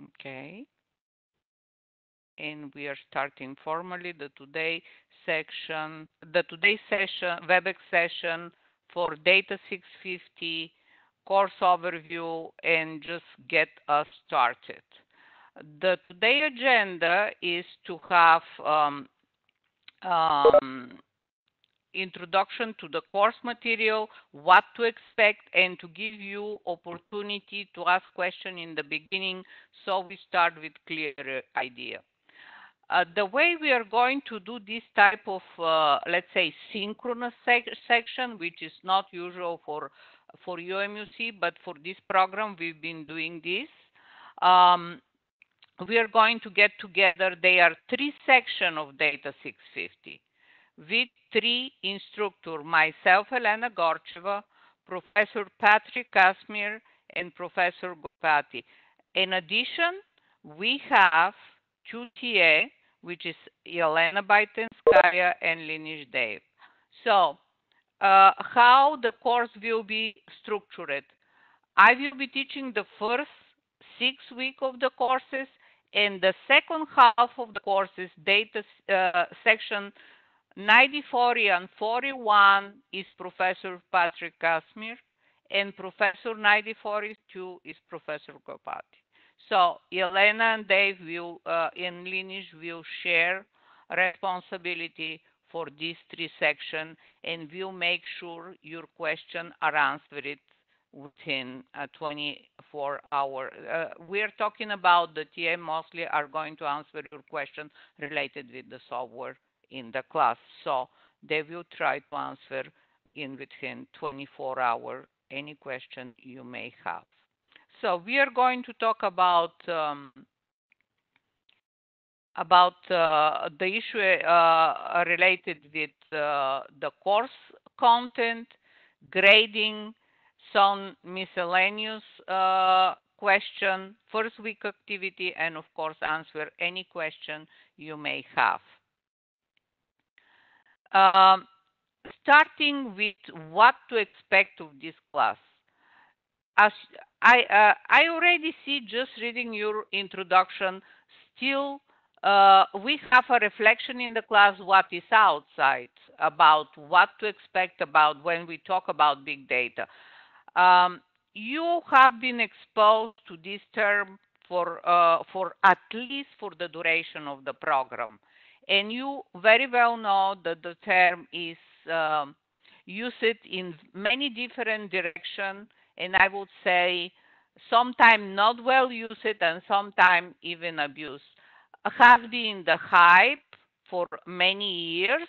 Okay. And we are starting formally the today section, the today session, WebEx session for Data 650 course overview and just get us started. The today agenda is to have um, um, introduction to the course material, what to expect, and to give you opportunity to ask question in the beginning so we start with clear idea. Uh, the way we are going to do this type of, uh, let's say, synchronous sec section, which is not usual for for UMUC, but for this program, we've been doing this. Um, we are going to get together. There are three sections of Data 650 with three instructors, myself, Elena Gorcheva, Professor Patrick Kasmir, and Professor Gopati. In addition, we have two TA, which is Elena Baitenskaya and Linish Dave. So uh, how the course will be structured. I will be teaching the first six weeks of the courses and the second half of the courses, data uh, section 90, 40, and 41 is Professor Patrick Kasmir, and Professor 90, 42 is Professor Gopati. So Elena and Dave will, uh, in Lineage will share responsibility for these three sections, and we'll make sure your questions are answered within uh, 24 hours. Uh, we're talking about the TA mostly are going to answer your question related with the software in the class. So they will try to answer in within 24 hours any question you may have. So we are going to talk about um, about uh, the issue uh, related with uh, the course content, grading, some miscellaneous uh, question, first week activity, and of course answer any question you may have. Um, starting with what to expect of this class. As I, uh, I already see just reading your introduction, still uh, we have a reflection in the class what is outside about what to expect about when we talk about big data. Um, you have been exposed to this term for uh, for at least for the duration of the program, and you very well know that the term is um, used in many different directions, and I would say sometimes not well used and sometimes even abused has been the hype for many years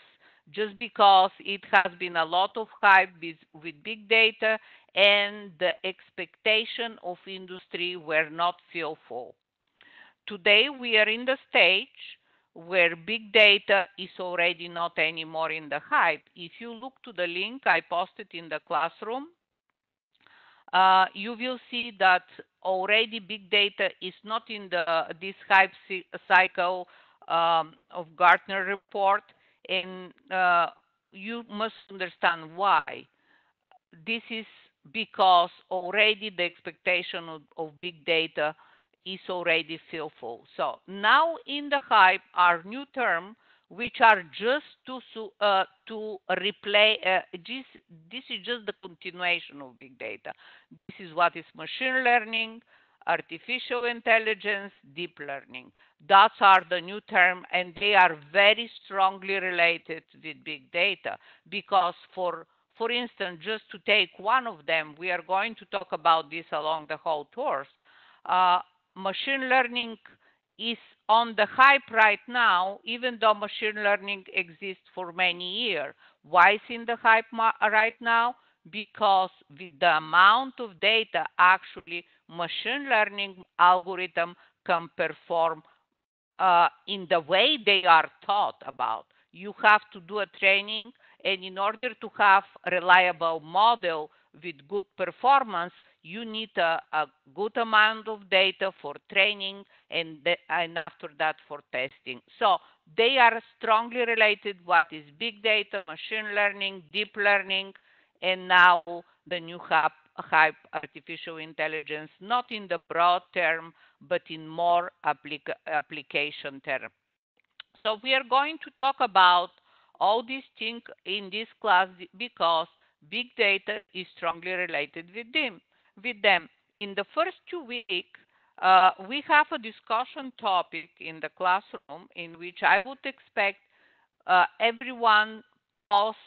just because it has been a lot of hype with, with big data and the expectation of industry were not fulfilled. Today we are in the stage where big data is already not anymore in the hype. If you look to the link I posted in the classroom, uh, you will see that already big data is not in the this hype cycle um, of Gartner report, and uh, you must understand why. This is because already the expectation of, of big data is already fulfilled. So now in the hype are new term which are just to uh, to replay. Uh, this this is just the continuation of big data. This is what is machine learning, artificial intelligence, deep learning. That are the new term, and they are very strongly related with big data because for for instance, just to take one of them, we are going to talk about this along the whole course. Uh, machine learning is on the hype right now, even though machine learning exists for many years. Why is in the hype right now? Because with the amount of data, actually, machine learning algorithm can perform uh, in the way they are taught about. You have to do a training, and in order to have reliable model with good performance, you need a, a good amount of data for training and, the, and after that for testing. So they are strongly related. What is big data, machine learning, deep learning, and now the new hype, hype artificial intelligence, not in the broad term, but in more applica application terms. So we are going to talk about all these things in this class because big data is strongly related with them. With them. In the first two weeks, uh, we have a discussion topic in the classroom in which I would expect uh, everyone post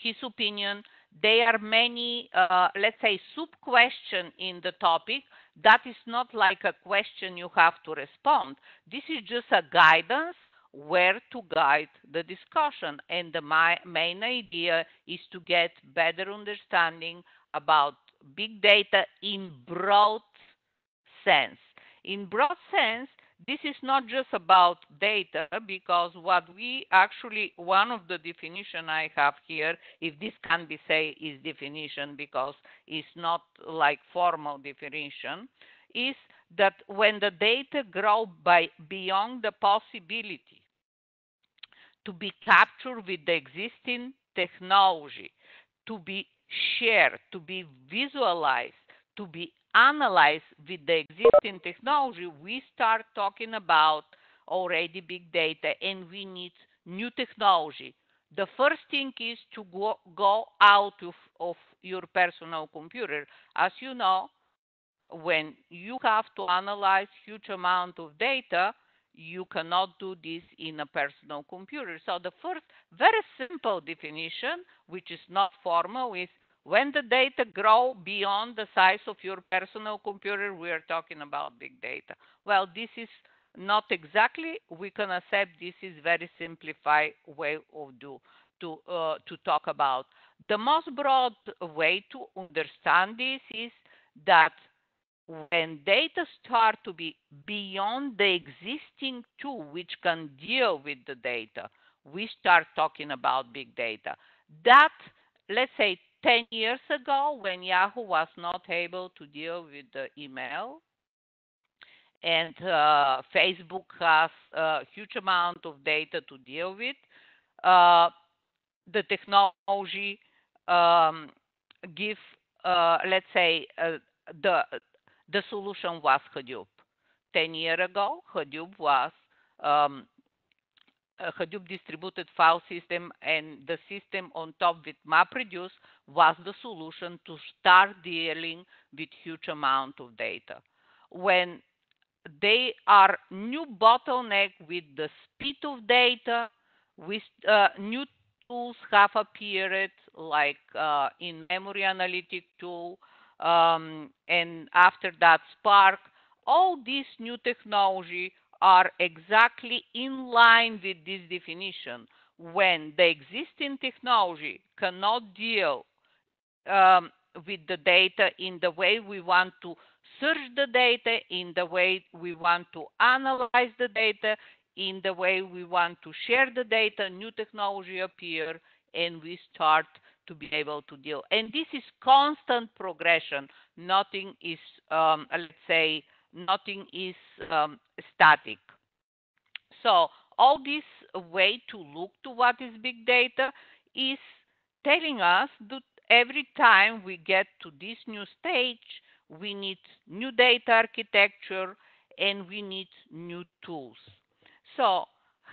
his opinion. There are many, uh, let's say, sub question in the topic. That is not like a question you have to respond. This is just a guidance where to guide the discussion. And the my, main idea is to get better understanding about big data in broad sense. In broad sense, this is not just about data because what we actually one of the definition i have here if this can be say is definition because it's not like formal definition is that when the data grow by beyond the possibility to be captured with the existing technology to be shared to be visualized to be analyzed with the existing technology, we start talking about already big data and we need new technology. The first thing is to go, go out of, of your personal computer. As you know, when you have to analyze huge amount of data, you cannot do this in a personal computer. So the first very simple definition, which is not formal, is when the data grow beyond the size of your personal computer, we are talking about big data. Well, this is not exactly, we can accept this is very simplified way of do to uh, to talk about. The most broad way to understand this is that when data start to be beyond the existing tool which can deal with the data, we start talking about big data. That, let's say 10 years ago when Yahoo was not able to deal with the email and uh, Facebook has a huge amount of data to deal with, uh, the technology um, give, uh, let's say, uh, the the solution was Hadoop. Ten years ago, Hadoop was um, Hadoop distributed file system and the system on top with MapReduce was the solution to start dealing with huge amount of data. When they are new bottleneck with the speed of data, with uh, new tools have appeared like uh, in memory analytic tool, um, and after that Spark. All these new technology are exactly in line with this definition when the existing technology cannot deal um, with the data in the way we want to search the data, in the way we want to analyze the data, in the way we want to share the data, new technology appear, and we start to be able to deal. And this is constant progression. Nothing is, um, let's say, nothing is um, static. So all this way to look to what is big data is telling us that every time we get to this new stage, we need new data architecture and we need new tools. So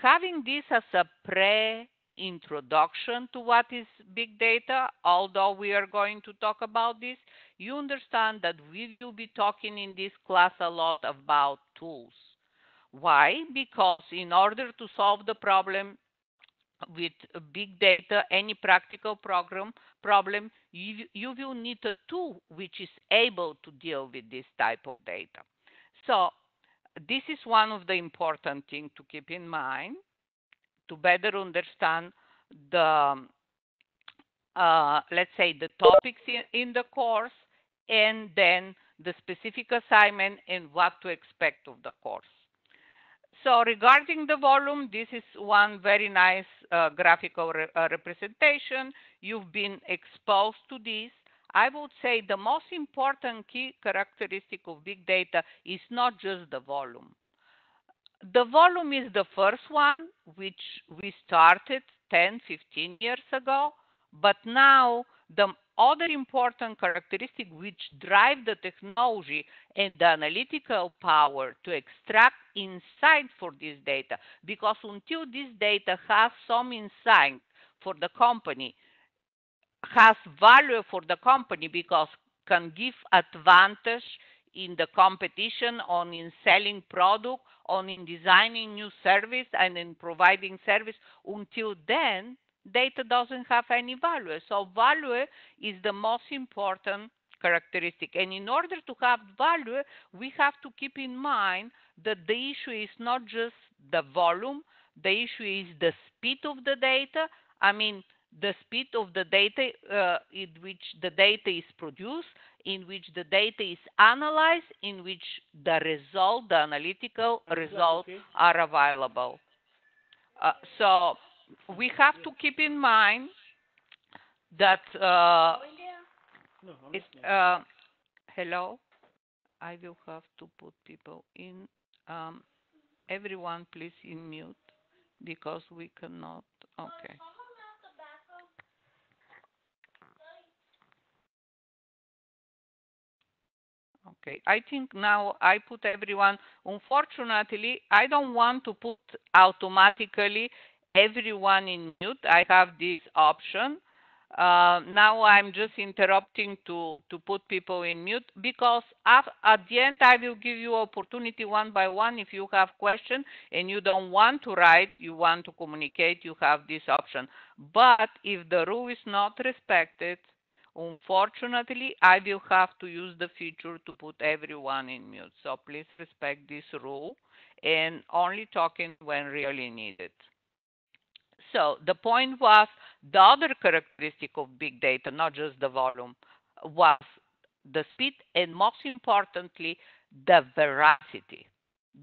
having this as a pre introduction to what is big data, although we are going to talk about this, you understand that we will be talking in this class a lot about tools. Why? Because in order to solve the problem with big data, any practical program problem, you, you will need a tool which is able to deal with this type of data. So this is one of the important things to keep in mind to better understand the, uh, let's say, the topics in, in the course and then the specific assignment and what to expect of the course. So regarding the volume, this is one very nice uh, graphical re uh, representation. You've been exposed to this. I would say the most important key characteristic of big data is not just the volume. The volume is the first one, which we started 10, 15 years ago, but now the other important characteristic which drive the technology and the analytical power to extract insight for this data. Because until this data has some insight for the company, has value for the company because can give advantage in the competition on in selling product on in designing new service and in providing service. Until then data doesn't have any value. So value is the most important characteristic. And in order to have value we have to keep in mind that the issue is not just the volume the issue is the speed of the data. I mean the speed of the data uh, in which the data is produced, in which the data is analyzed, in which the result, the analytical results okay. are available. Uh, so we have to keep in mind that uh, it, uh, hello, I will have to put people in. Um, everyone, please in mute because we cannot. Okay. Okay, I think now I put everyone, unfortunately, I don't want to put automatically everyone in mute. I have this option. Uh, now I'm just interrupting to, to put people in mute because at, at the end I will give you opportunity one by one. If you have question and you don't want to write, you want to communicate, you have this option. But if the rule is not respected, Unfortunately, I will have to use the feature to put everyone in mute. So please respect this rule and only talking when really needed. So the point was the other characteristic of big data, not just the volume, was the speed and most importantly, the veracity.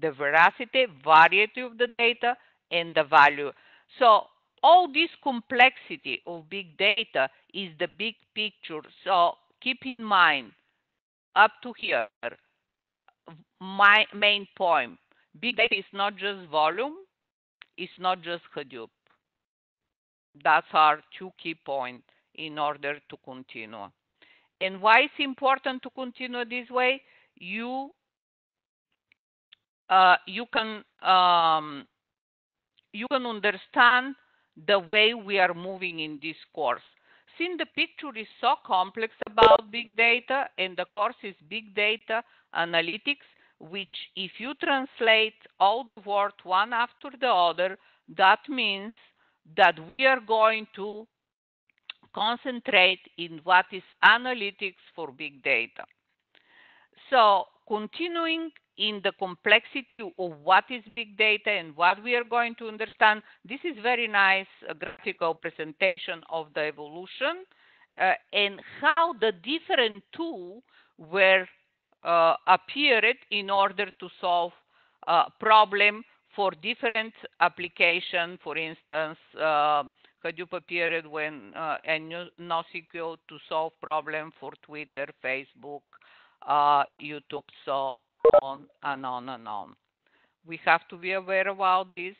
The veracity, variety of the data, and the value. So all this complexity of big data is the big picture. So keep in mind, up to here, my main point, big data is not just volume, it's not just Hadoop. That's our two key points in order to continue. And why it's important to continue this way? You uh, you can um, you can understand the way we are moving in this course. Since the picture is so complex about big data and the course is big data analytics, which if you translate all the words one after the other, that means that we are going to concentrate in what is analytics for big data. So continuing in the complexity of what is big data and what we are going to understand. This is very nice uh, graphical presentation of the evolution uh, and how the different tools were uh, appeared in order to solve a problem for different application. For instance, uh, Hadoop appeared when uh, and NoSQL to solve problem for Twitter, Facebook, uh, YouTube. So on and on and on. We have to be aware about this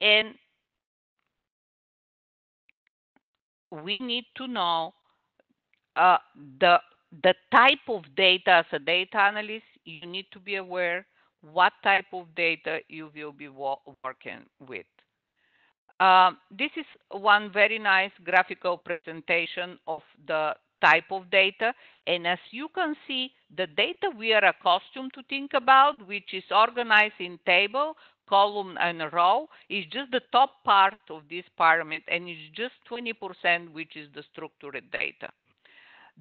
and we need to know uh, the the type of data as a data analyst you need to be aware what type of data you will be working with um, this is one very nice graphical presentation of the type of data. And as you can see, the data we are accustomed to think about, which is organized in table, column, and row, is just the top part of this pyramid, and it's just 20%, which is the structured data.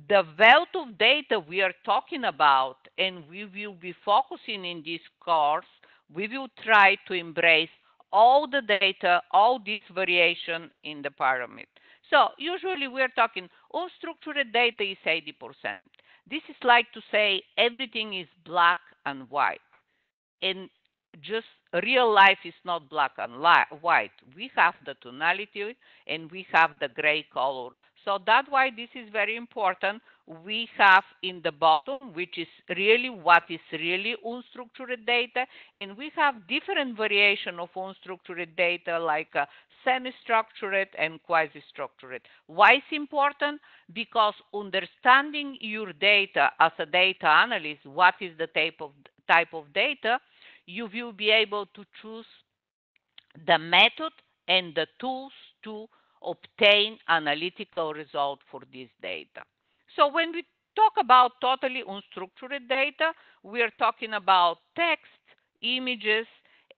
The wealth of data we are talking about, and we will be focusing in this course, we will try to embrace all the data, all this variation in the pyramid. So usually we're talking unstructured data is 80%. This is like to say everything is black and white. And just real life is not black and white. We have the tonality and we have the gray color. So that's why this is very important. We have in the bottom, which is really what is really unstructured data, and we have different variation of unstructured data like uh, semi-structured and quasi-structured. Why is important? Because understanding your data as a data analyst, what is the type of type of data, you will be able to choose the method and the tools to obtain analytical result for this data. So when we talk about totally unstructured data, we are talking about text, images,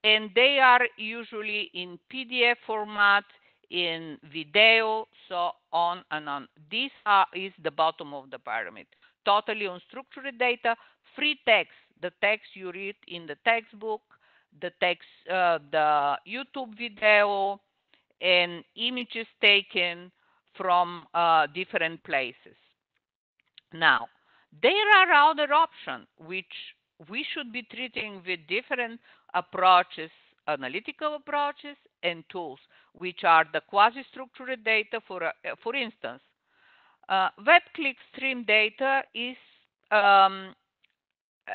and they are usually in PDF format, in video, so on and on. This is the bottom of the pyramid. Totally unstructured data, free text, the text you read in the textbook, the text, uh, the YouTube video, and images taken from uh, different places. Now, there are other options which we should be treating with different approaches, analytical approaches and tools, which are the quasi-structured data. For, uh, for instance, uh, web click stream data is, um,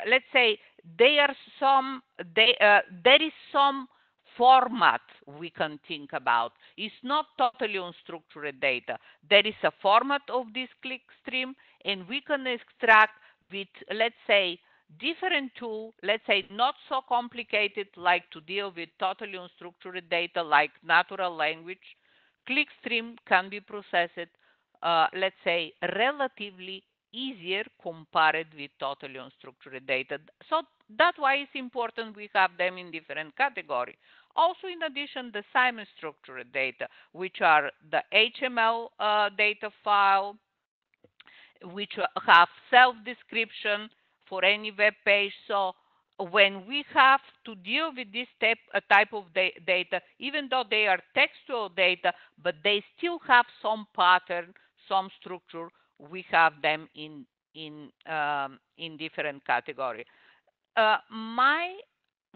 let's say, there some, they, uh, there is some format we can think about. It's not totally unstructured data. There is a format of this click stream, and we can extract with, let's say, different tool, let's say not so complicated like to deal with totally unstructured data like natural language, clickstream can be processed, uh, let's say, relatively easier compared with totally unstructured data. So that's why it's important we have them in different category. Also, in addition, the semi-structured data, which are the HTML uh, data file, which have self-description, for any web page. So when we have to deal with this type, uh, type of da data, even though they are textual data, but they still have some pattern, some structure, we have them in in um, in different category. Uh, my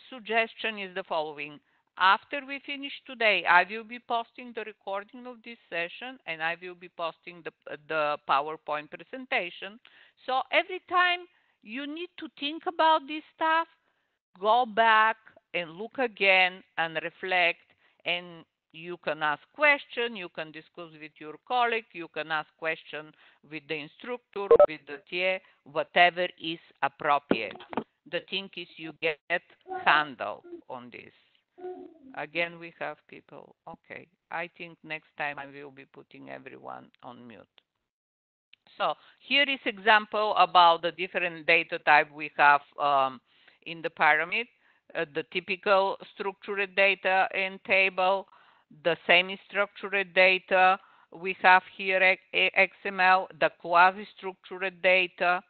suggestion is the following. After we finish today, I will be posting the recording of this session and I will be posting the, the PowerPoint presentation. So every time you need to think about this stuff, go back and look again and reflect and you can ask question, you can discuss with your colleague, you can ask question with the instructor, with the TA, whatever is appropriate. The thing is you get handle on this. Again, we have people. Okay, I think next time I will be putting everyone on mute. So here is example about the different data type we have um, in the pyramid. Uh, the typical structured data in table, the semi-structured data, we have here XML, the quasi-structured data,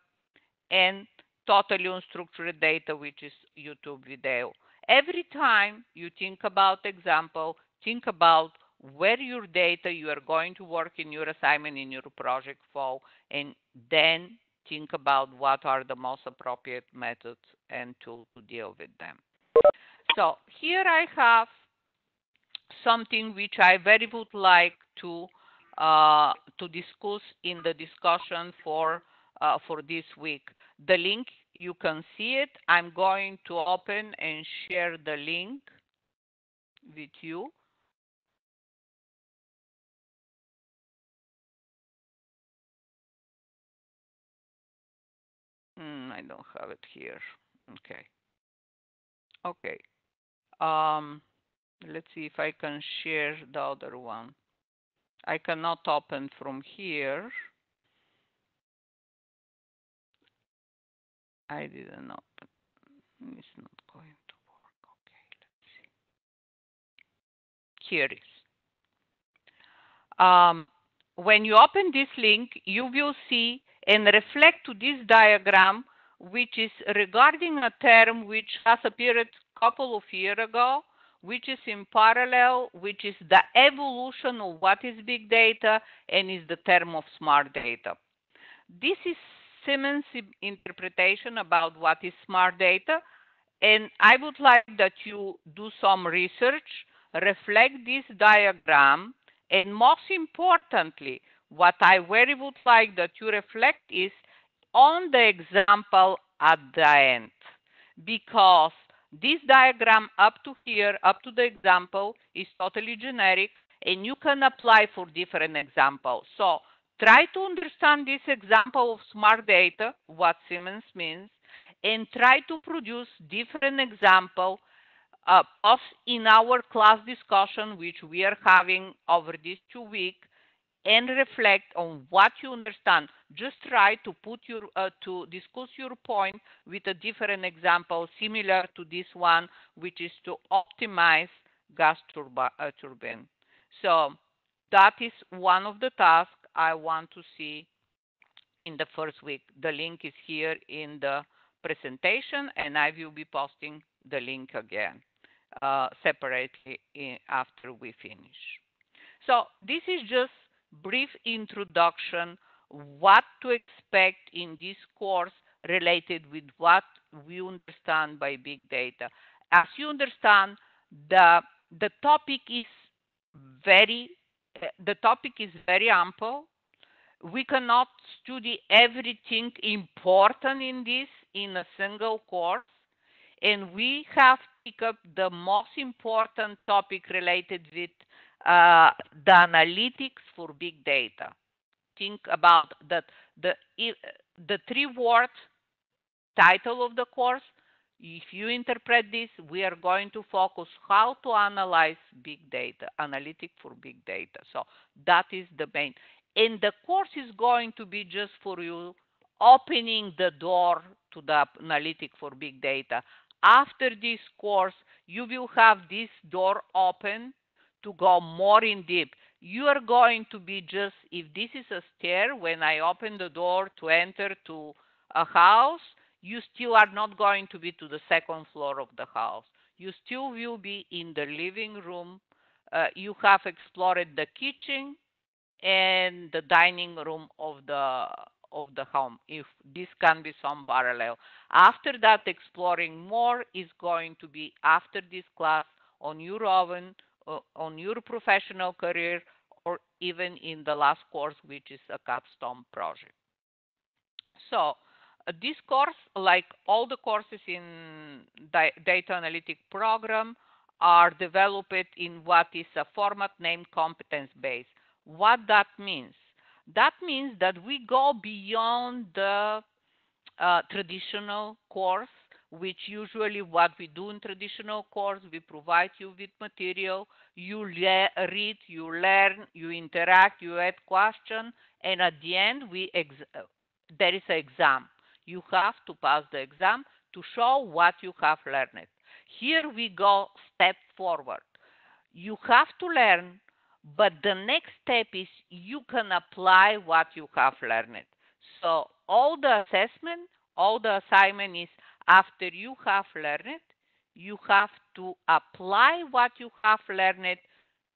and totally unstructured data, which is YouTube video. Every time you think about example, think about where your data you are going to work in your assignment in your project fall and then think about what are the most appropriate methods and tools to deal with them. So here I have something which I very would like to uh, to discuss in the discussion for uh, for this week. The link you can see it. I'm going to open and share the link with you. Mm, I don't have it here. Okay. Okay. Um, let's see if I can share the other one. I cannot open from here. I didn't open. It's not going to work. Okay, let's see. Here is. Um, when you open this link, you will see and reflect to this diagram, which is regarding a term which has appeared a couple of years ago, which is in parallel, which is the evolution of what is big data and is the term of smart data. This is Siemens' interpretation about what is smart data, and I would like that you do some research, reflect this diagram, and most importantly, what I very would like that you reflect is on the example at the end, because this diagram up to here, up to the example, is totally generic. and you can apply for different examples. So try to understand this example of smart data, what Siemens means, and try to produce different example uh, of in our class discussion, which we are having over these two weeks, and reflect on what you understand. Just try to put your uh, to discuss your point with a different example similar to this one, which is to optimize gas uh, turbine. So that is one of the tasks I want to see in the first week. The link is here in the presentation, and I will be posting the link again uh, separately in, after we finish. So this is just brief introduction what to expect in this course related with what we understand by big data. As you understand, the the topic is very the topic is very ample. We cannot study everything important in this in a single course, and we have to pick up the most important topic related with uh, the analytics for big data. Think about that the the three word title of the course. If you interpret this, we are going to focus how to analyze big data, analytic for big data. So that is the main. And the course is going to be just for you opening the door to the analytic for big data. After this course, you will have this door open to go more in deep. You are going to be just, if this is a stair, when I open the door to enter to a house, you still are not going to be to the second floor of the house. You still will be in the living room. Uh, you have explored the kitchen and the dining room of the of the home if this can be some parallel after that exploring more is going to be after this class on your own on your professional career or even in the last course, which is a capstone project. So uh, this course, like all the courses in the data analytic program, are developed in what is a format named competence base. What that means? That means that we go beyond the uh, traditional course which usually what we do in traditional course, we provide you with material, you read, you learn, you interact, you add question, and at the end we there is an exam. You have to pass the exam to show what you have learned. Here we go step forward. You have to learn, but the next step is you can apply what you have learned. So all the assessment, all the assignment is after you have learned, you have to apply what you have learned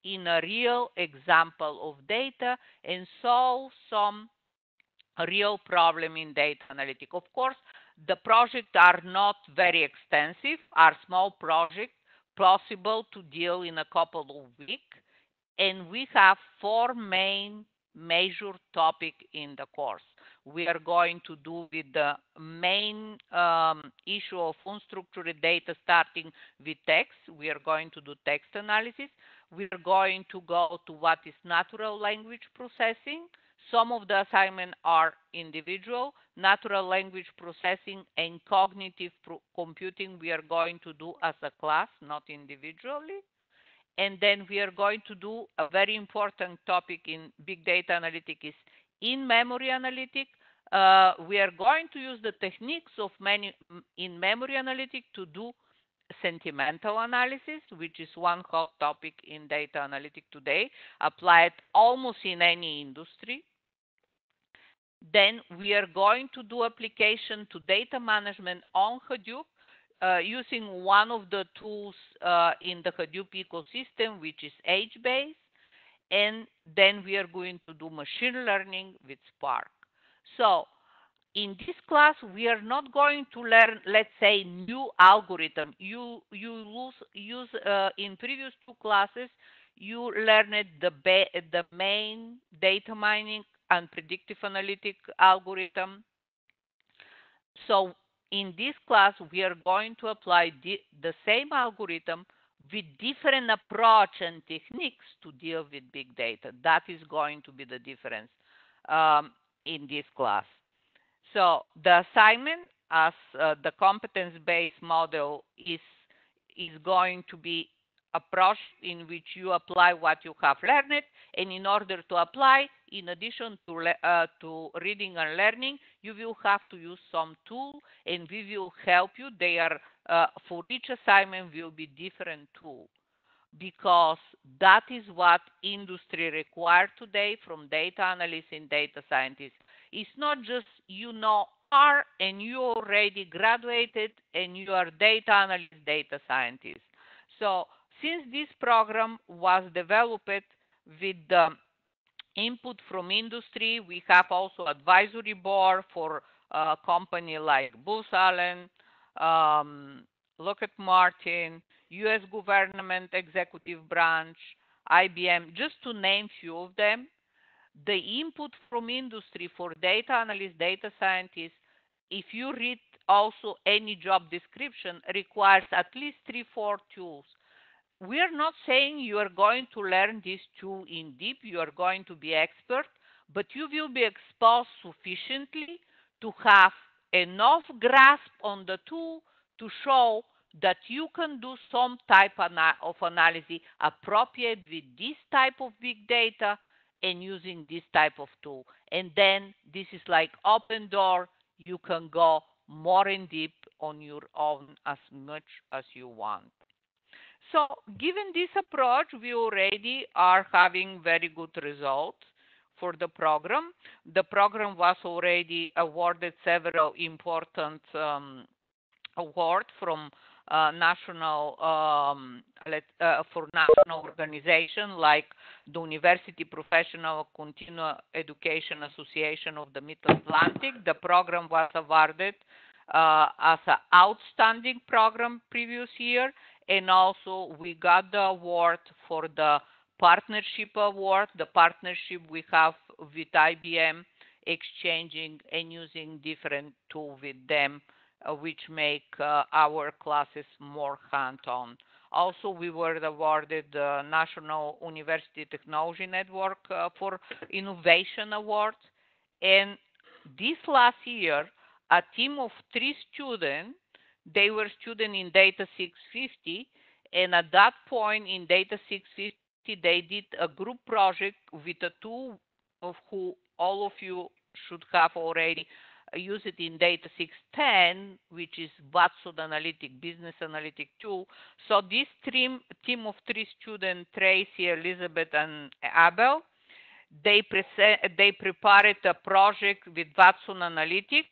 in a real example of data and solve some real problem in data analytics. Of course, the projects are not very extensive, are small projects possible to deal in a couple of weeks. And we have four main major topics in the course we are going to do with the main um, issue of unstructured data starting with text. We are going to do text analysis. We are going to go to what is natural language processing. Some of the assignments are individual, natural language processing and cognitive computing we are going to do as a class, not individually. And then we are going to do a very important topic in big data analytics in-memory analytic, uh, we are going to use the techniques of many in-memory analytic to do sentimental analysis, which is one hot topic in data analytic today, applied almost in any industry. Then we are going to do application to data management on Hadoop uh, using one of the tools uh, in the Hadoop ecosystem, which is HBase and then we are going to do machine learning with Spark. So in this class, we are not going to learn, let's say, new algorithm. You you lose, use uh, in previous two classes, you learned the the main data mining and predictive analytic algorithm. So in this class, we are going to apply the, the same algorithm, with different approach and techniques to deal with big data. That is going to be the difference um, in this class. So the assignment as uh, the competence-based model is is going to be approach in which you apply what you have learned and in order to apply in addition to uh, to reading and learning you will have to use some tool and we will help you they are uh, for each assignment will be different tool because that is what industry require today from data analysts and data scientists. It's not just you know R and you already graduated and you are data analyst data scientist. So since this program was developed with the input from industry, we have also advisory board for a company like Booz Allen, um, Lockheed Martin, U.S. government executive branch, IBM, just to name few of them. The input from industry for data analysts, data scientists, if you read also any job description, requires at least three, four tools we are not saying you are going to learn these two in deep, you are going to be expert, but you will be exposed sufficiently to have enough grasp on the tool to show that you can do some type of analysis appropriate with this type of big data and using this type of tool. And then this is like open door. You can go more in deep on your own as much as you want. So given this approach, we already are having very good results for the program. The program was already awarded several important um, awards from uh, national um, uh, for national organization like the University Professional Continuing Education Association of the Mid Atlantic. The program was awarded uh, as an outstanding program previous year and also we got the award for the partnership award, the partnership we have with IBM, exchanging and using different tools with them, uh, which make uh, our classes more hands-on. Also, we were awarded the National University Technology Network uh, for Innovation Award. And this last year, a team of three students they were students in Data 650, and at that point in Data 650, they did a group project with a tool of who all of you should have already used it in Data 610, which is Watson Analytic Business Analytic tool. So this team, team of three students, Tracy, Elizabeth, and Abel, they, present, they prepared a project with Watson Analytic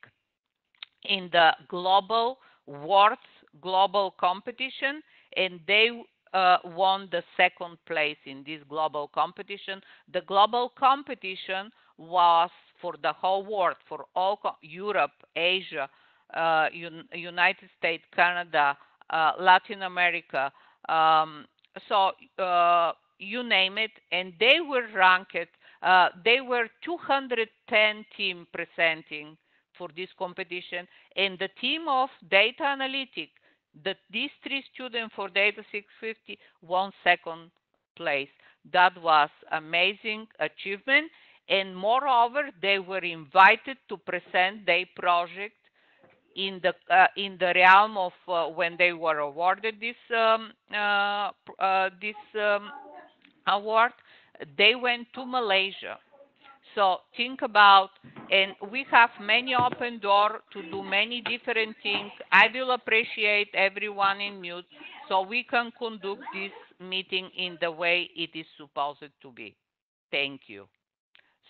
in the global Worth global competition, and they uh, won the second place in this global competition. The global competition was for the whole world, for all Europe, Asia, uh, Un United States, Canada, uh, Latin America. Um, so uh, you name it, and they were ranked. Uh, they were 210 team presenting for this competition. And the team of data analytics, that these three students for Data 650 won second place. That was amazing achievement. And moreover, they were invited to present their project in the uh, in the realm of uh, when they were awarded this um, uh, uh this um, award. They went to Malaysia so think about, and we have many open door to do many different things. I will appreciate everyone in mute so we can conduct this meeting in the way it is supposed to be. Thank you.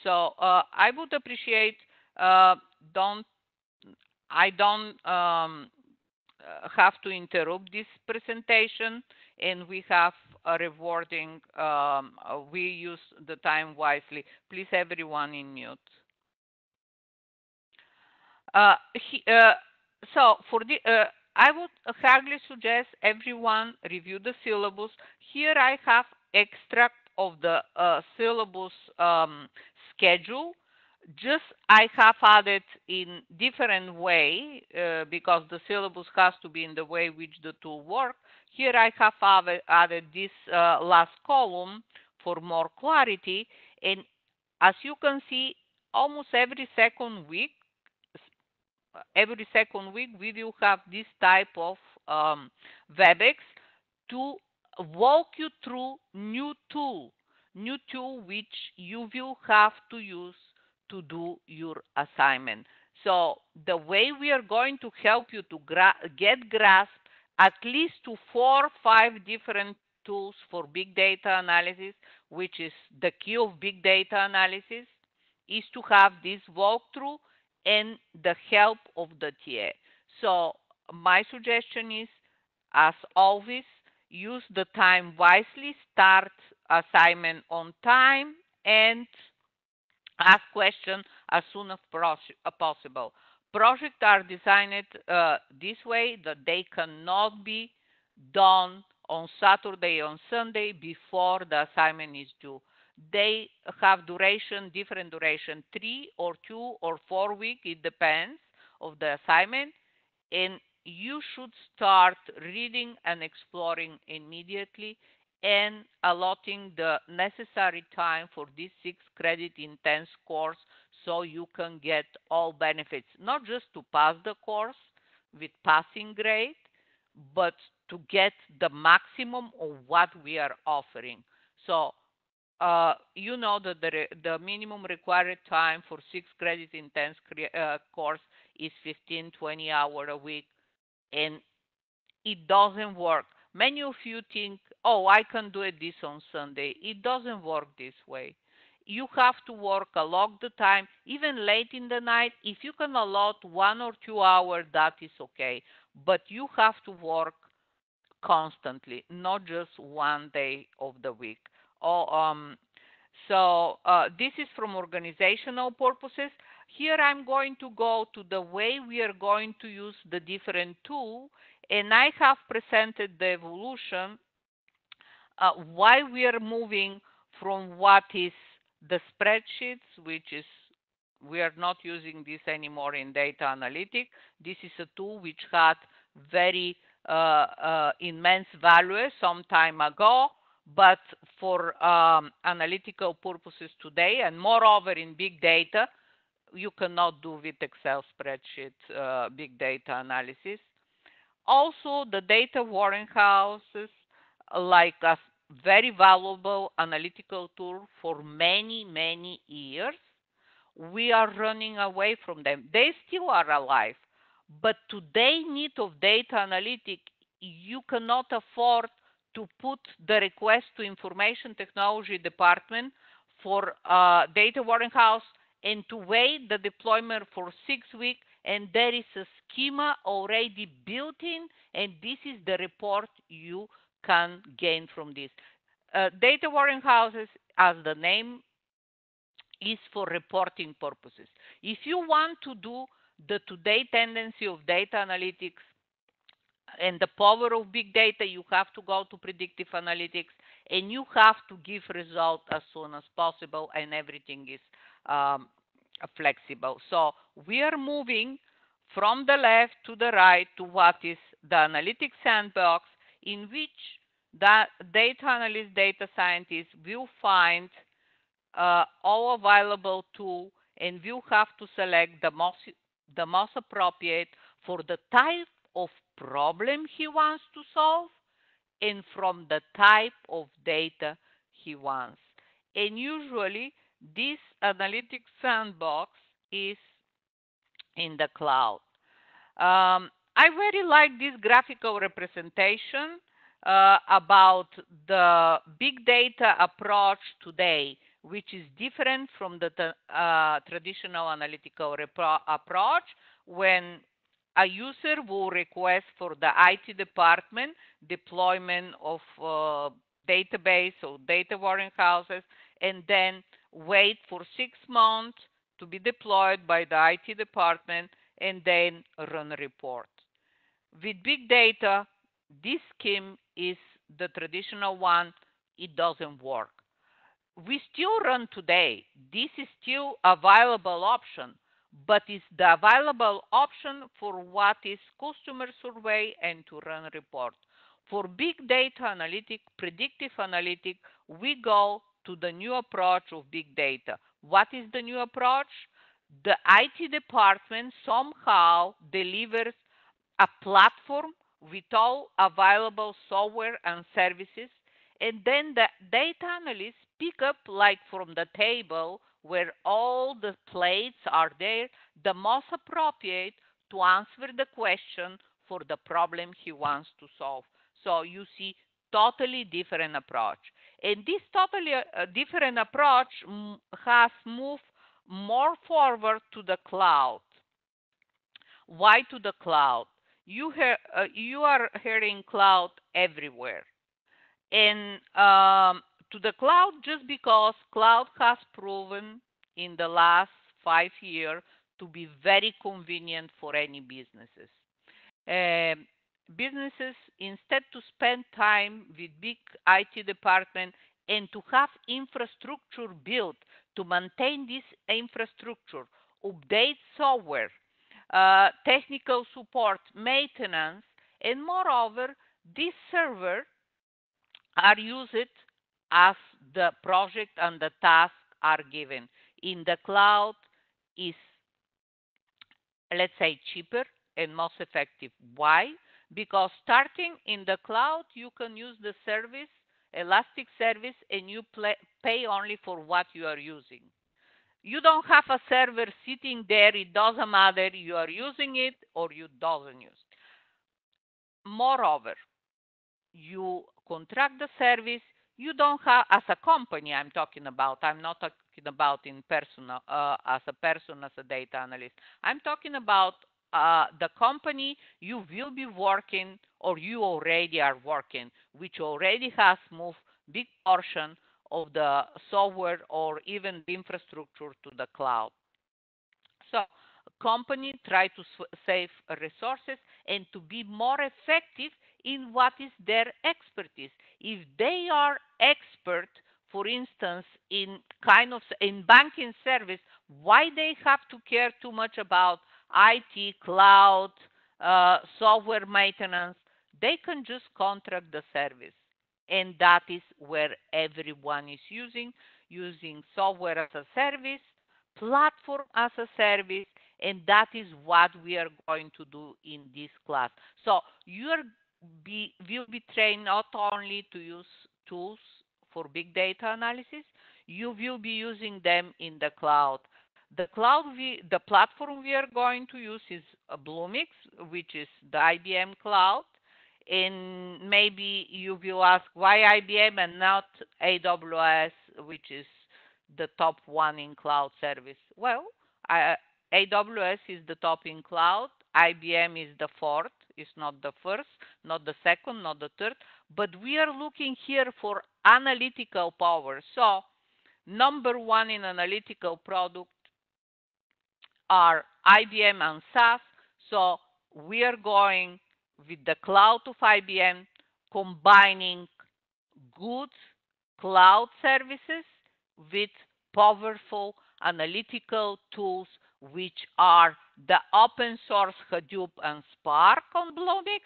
So uh, I would appreciate, uh, don't, I don't um, have to interrupt this presentation and we have rewarding, um, uh, we use the time wisely. Please, everyone in mute. Uh, he, uh, so for the, uh, I would highly suggest everyone review the syllabus. Here I have extract of the uh, syllabus um, schedule. just I have added in different way uh, because the syllabus has to be in the way which the tool work. Here I have added this uh, last column for more clarity. And as you can see, almost every second week, every second week, we will have this type of um, WebEx to walk you through new tool, new tool which you will have to use to do your assignment. So the way we are going to help you to gra get grasp at least to four or five different tools for big data analysis, which is the key of big data analysis, is to have this walkthrough and the help of the TA. So my suggestion is, as always, use the time wisely, start assignment on time, and ask questions as soon as possible. Projects are designed uh, this way that they cannot be done on Saturday on Sunday before the assignment is due. They have duration, different duration, three or two or four weeks. It depends of the assignment. And you should start reading and exploring immediately and allotting the necessary time for this six credit intense course so you can get all benefits, not just to pass the course with passing grade, but to get the maximum of what we are offering. So uh, you know that the, the minimum required time for six credit intense uh, course is 15, 20 hour a week, and it doesn't work. Many of you think, oh, I can do it this on Sunday. It doesn't work this way. You have to work a lot the time, even late in the night. If you can allot one or two hours, that is okay. But you have to work constantly, not just one day of the week. Oh, um, so uh, this is from organizational purposes. Here I'm going to go to the way we are going to use the different tool and I have presented the evolution uh, why we are moving from what is the spreadsheets, which is we are not using this anymore in data analytics. This is a tool which had very uh, uh, immense value some time ago, but for um, analytical purposes today, and moreover in big data, you cannot do with Excel spreadsheet uh, big data analysis. Also, the data warehouses, like very valuable analytical tool for many, many years, we are running away from them. They still are alive, but today need of data analytics, you cannot afford to put the request to information technology department for uh, data warehouse and to wait the deployment for six weeks and there is a schema already built in and this is the report you can gain from this. Uh, data warehouses, as the name is for reporting purposes. If you want to do the today tendency of data analytics and the power of big data, you have to go to predictive analytics and you have to give result as soon as possible and everything is um, flexible. So we are moving from the left to the right to what is the analytics sandbox in which the data analyst, data scientist will find uh, all available tool and will have to select the most, the most appropriate for the type of problem he wants to solve and from the type of data he wants. And usually this analytics sandbox is in the cloud. Um, I very like this graphical representation uh, about the big data approach today, which is different from the uh, traditional analytical approach when a user will request for the IT department deployment of uh, database or data warehouses and then wait for six months to be deployed by the IT department and then run a report. With big data, this scheme is the traditional one. It doesn't work. we still run today. This is still a viable option, but it's the available option for what is customer survey and to run report. For big data analytic, predictive analytic, we go to the new approach of big data. What is the new approach? The IT department somehow delivers a platform with all available software and services, and then the data analysts pick up like from the table where all the plates are there, the most appropriate to answer the question for the problem he wants to solve. So you see totally different approach. And this totally uh, different approach has moved more forward to the cloud. Why to the cloud? You, hear, uh, you are hearing cloud everywhere. And um, to the cloud just because cloud has proven in the last five years to be very convenient for any businesses. Uh, businesses, instead to spend time with big IT department and to have infrastructure built to maintain this infrastructure, update software, uh, technical support, maintenance, and moreover, this server are used as the project and the task are given. In the cloud is, let's say, cheaper and most effective. Why? Because starting in the cloud, you can use the service, Elastic service, and you play, pay only for what you are using. You don't have a server sitting there. It doesn't matter you are using it or you doesn't use it. Moreover, you contract the service. You don't have, as a company, I'm talking about. I'm not talking about in personal, uh, as a person, as a data analyst. I'm talking about uh, the company you will be working or you already are working, which already has moved big portion of the software or even the infrastructure to the cloud. So company try to save resources and to be more effective in what is their expertise. If they are expert, for instance, in kind of in banking service, why they have to care too much about IT, cloud, uh, software maintenance? They can just contract the service and that is where everyone is using using software as a service platform as a service and that is what we are going to do in this class. So you be will be trained not only to use tools for big data analysis you will be using them in the cloud. The cloud we, the platform we are going to use is Bluemix, which is the IBM cloud and maybe you will ask why IBM and not AWS, which is the top one in cloud service. Well, I, AWS is the top in cloud. IBM is the fourth, is not the first, not the second, not the third. But we are looking here for analytical power. So, number one in analytical product are IBM and SAS. So, we are going with the cloud of IBM, combining good cloud services with powerful analytical tools, which are the open source Hadoop and Spark on Bluemix,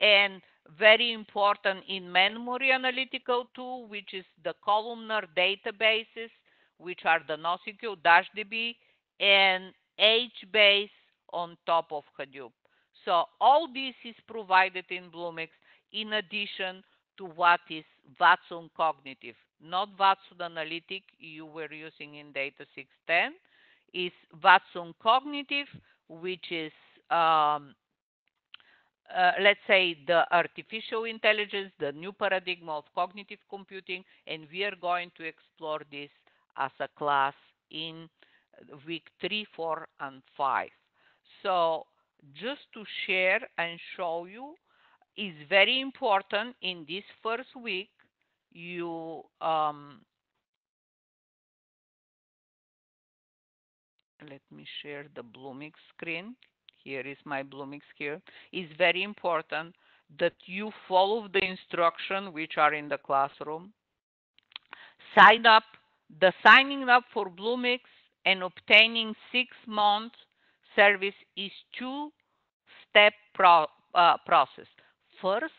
and very important in memory analytical tool, which is the columnar databases, which are the NoSQL, DashDB, and HBase on top of Hadoop. So all this is provided in Bluemix in addition to what is Watson Cognitive, not Watson Analytic you were using in Data 610, is Watson Cognitive, which is um, uh, let's say the artificial intelligence, the new paradigm of cognitive computing, and we are going to explore this as a class in week three, four, and five. So just to share and show you is very important in this first week you um, let me share the Bluemix screen. Here is my Bluemix here. Is very important that you follow the instruction which are in the classroom. Sign up. The signing up for Bluemix and obtaining six month service is two step pro, uh, process. First,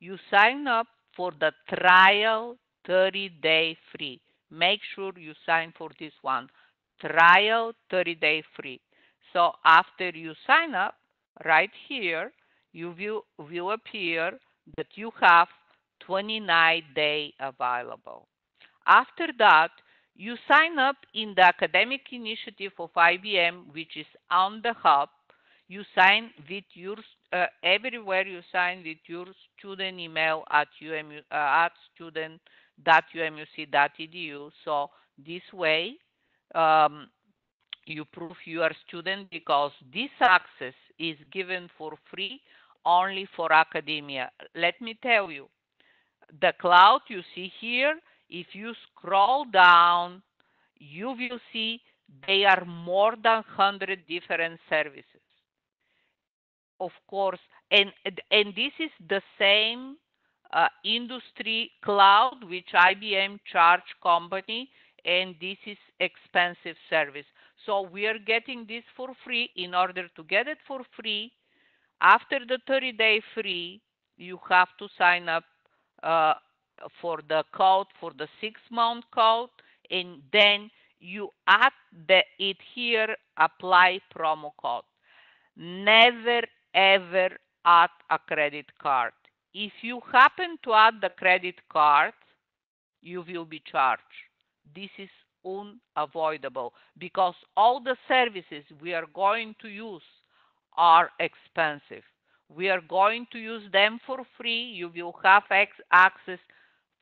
you sign up for the trial 30 day free. Make sure you sign for this one. Trial 30 day free. So after you sign up, right here, you will, will appear that you have 29 day available. After that, you sign up in the academic initiative of IBM, which is on the hub. You sign with your uh, everywhere you sign with your student email at UMU, uh, at student.umuc.edu. So this way, um, you prove you are student because this access is given for free only for academia. Let me tell you, the cloud you see here, if you scroll down, you will see there are more than 100 different services. Of course, and, and this is the same uh, industry cloud which IBM charge company, and this is expensive service. So we are getting this for free. In order to get it for free, after the 30 day free, you have to sign up uh, for the code for the six month code, and then you add the, it here, apply promo code. Never ever add a credit card. If you happen to add the credit card, you will be charged. This is unavoidable because all the services we are going to use are expensive. We are going to use them for free. You will have access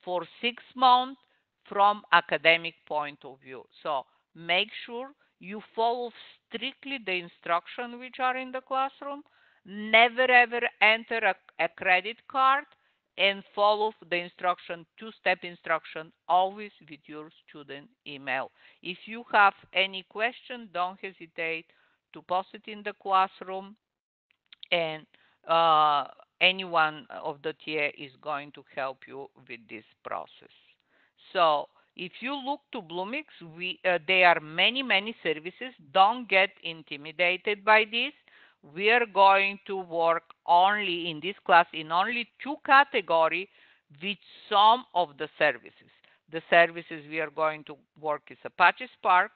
for six months from academic point of view. So make sure you follow strictly the instruction which are in the classroom. Never ever enter a, a credit card and follow the instruction, two-step instruction, always with your student email. If you have any question, don't hesitate to post it in the classroom and uh, anyone of the TA is going to help you with this process. So if you look to Bluemix, we, uh, there are many, many services. Don't get intimidated by this. We are going to work only in this class in only two categories with some of the services. The services we are going to work is Apache Spark,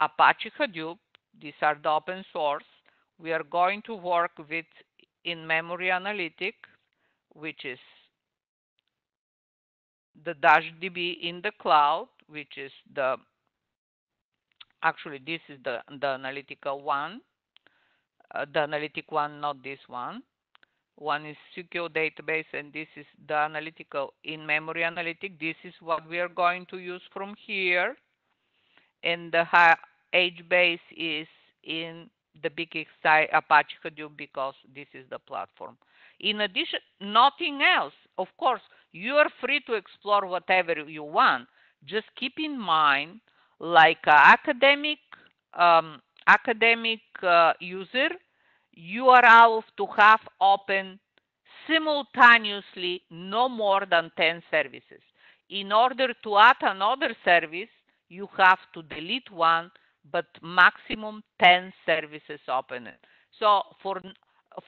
Apache Hadoop. These are the open source. We are going to work with in-memory analytic, which is the DashDB in the cloud, which is the actually this is the the analytical one, uh, the analytic one, not this one. One is secure database, and this is the analytical in-memory analytic. This is what we are going to use from here, and the HBase is in the BigInsights Apache Hadoop because this is the platform. In addition, nothing else. Of course, you are free to explore whatever you want. Just keep in mind, like academic um, academic uh, user, you are allowed to have open simultaneously no more than 10 services. In order to add another service, you have to delete one but maximum 10 services open. So for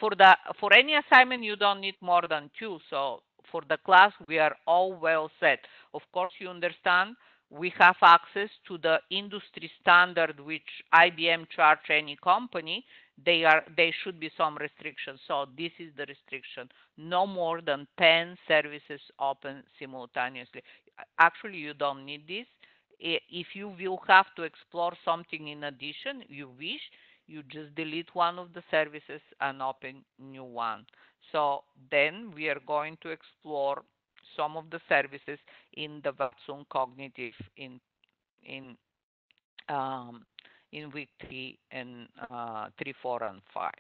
for the for any assignment you don't need more than two. So for the class we are all well set. Of course you understand we have access to the industry standard which IBM charge any company. They are they should be some restrictions. So this is the restriction. No more than 10 services open simultaneously. Actually you don't need this if you will have to explore something in addition you wish you just delete one of the services and open new one so then we are going to explore some of the services in the Watson cognitive in in um, in week three and uh, three, four, and five.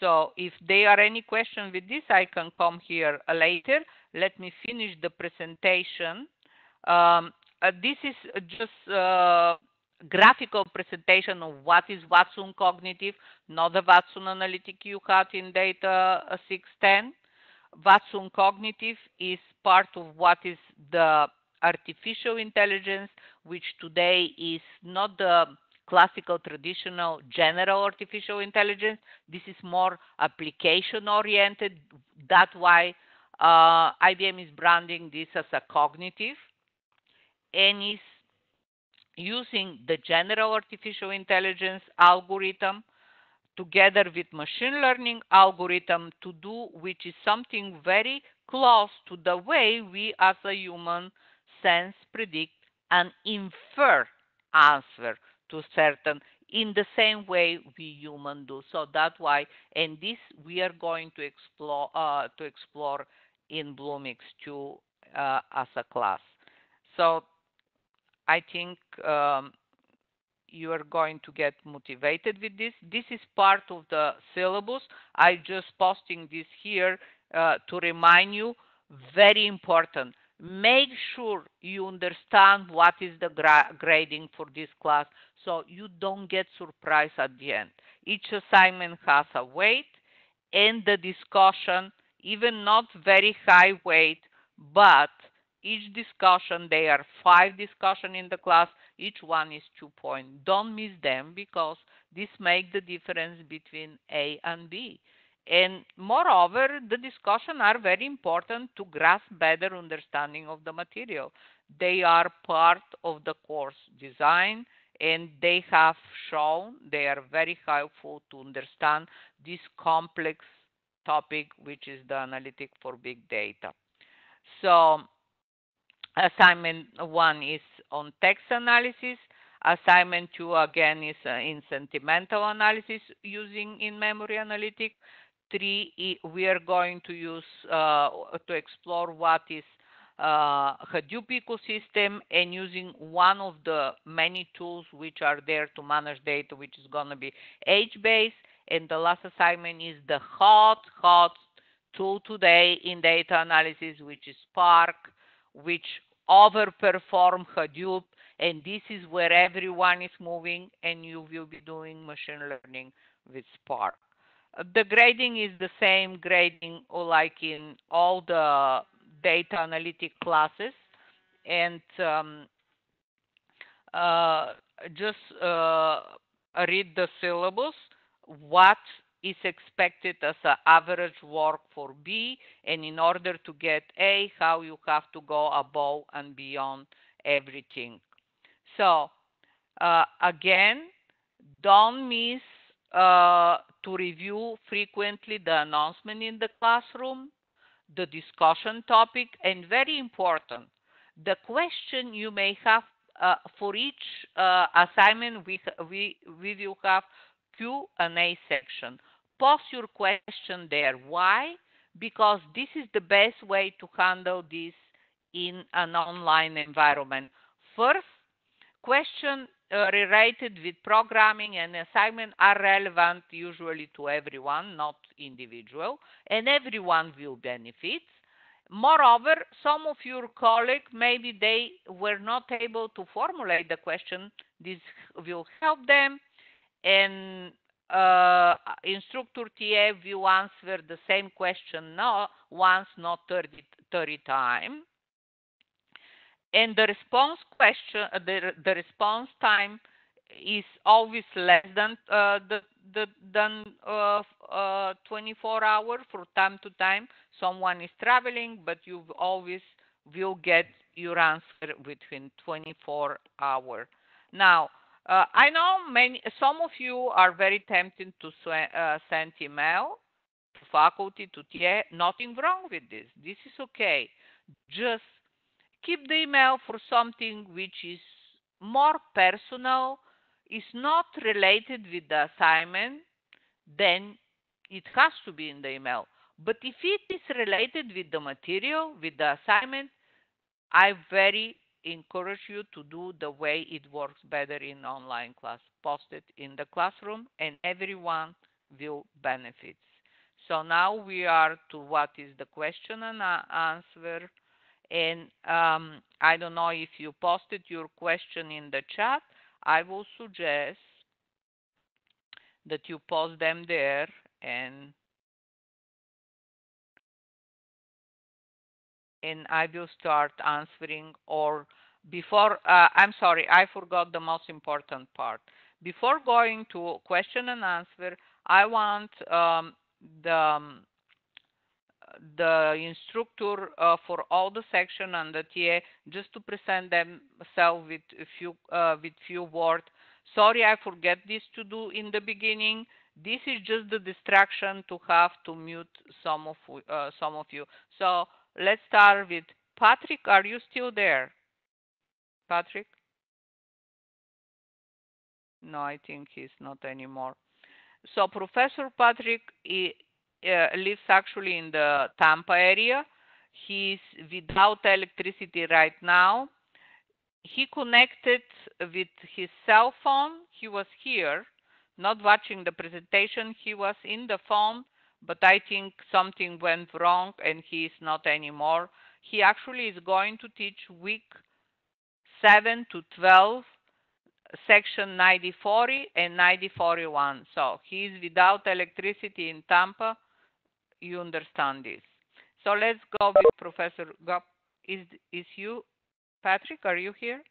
So if there are any questions with this, I can come here later. Let me finish the presentation. Um, this is just uh, graphical presentation of what is Watson Cognitive, not the Watson Analytic you had in data uh, 610. Watson Cognitive is part of what is the artificial intelligence, which today is not the classical traditional general artificial intelligence. This is more application oriented. That's why uh, IBM is branding this as a cognitive and is using the general artificial intelligence algorithm together with machine learning algorithm to do which is something very close to the way we as a human sense predict and infer answer to certain in the same way we human do. So that's why and this we are going to explore uh, to explore in Bluemix 2 uh, as a class. So i think um, you are going to get motivated with this. This is part of the syllabus. I just posting this here uh, to remind you, very important. Make sure you understand what is the gra grading for this class so you don't get surprised at the end. Each assignment has a weight and the discussion, even not very high weight, but each discussion, there are five discussion in the class, each one is two points. Don't miss them because this makes the difference between A and B. And moreover, the discussion are very important to grasp better understanding of the material. They are part of the course design and they have shown they are very helpful to understand this complex topic, which is the analytic for big data. So Assignment one is on text analysis. Assignment two again is uh, in sentimental analysis using in-memory analytic. Three, we are going to use uh, to explore what is uh, Hadoop ecosystem and using one of the many tools which are there to manage data, which is going to be HBase. And the last assignment is the hot, hot tool today in data analysis, which is Spark, which overperform Hadoop, and this is where everyone is moving, and you will be doing machine learning with Spark. The grading is the same grading like in all the data analytic classes, and um, uh, just uh, read the syllabus. What is expected as an average work for B, and in order to get A, how you have to go above and beyond everything. So uh, again, don't miss uh, to review frequently the announcement in the classroom, the discussion topic, and very important, the question you may have uh, for each uh, assignment we, we, we will have Q&A section post your question there. Why? Because this is the best way to handle this in an online environment. First, questions uh, related with programming and assignment are relevant usually to everyone, not individual, and everyone will benefit. Moreover, some of your colleagues, maybe they were not able to formulate the question. This will help them and uh, instructor TA will answer the same question not once, not 30, 30 times. And the response question, uh, the, the response time is always less than uh, the, the than uh, uh, 24 hours for time to time. Someone is traveling, but you always will get your answer within 24 hours. Now, uh, I know many, some of you are very tempted to uh, send email to faculty, to TA. Nothing wrong with this. This is okay. Just keep the email for something which is more personal, is not related with the assignment, then it has to be in the email. But if it is related with the material, with the assignment, I very encourage you to do the way it works better in online class. Post it in the classroom and everyone will benefit. So now we are to what is the question and answer. And um, I don't know if you posted your question in the chat. I will suggest that you post them there and and I will start answering or before, uh, I'm sorry, I forgot the most important part. Before going to question and answer, I want um, the um, the instructor uh, for all the section and the TA just to present themselves with a few uh, with few words. Sorry, I forget this to do in the beginning. This is just the distraction to have to mute some of uh, some of you. So let's start with Patrick. Are you still there, Patrick? No, I think he's not anymore. So Professor Patrick uh, lives actually in the Tampa area. He's without electricity right now. He connected with his cell phone. He was here, not watching the presentation. He was in the phone, but I think something went wrong and he is not anymore. He actually is going to teach week 7 to 12 section 9040 and 9041. So he's without electricity in Tampa you understand this. So let's go with Professor Gop. Is, is you, Patrick, are you here?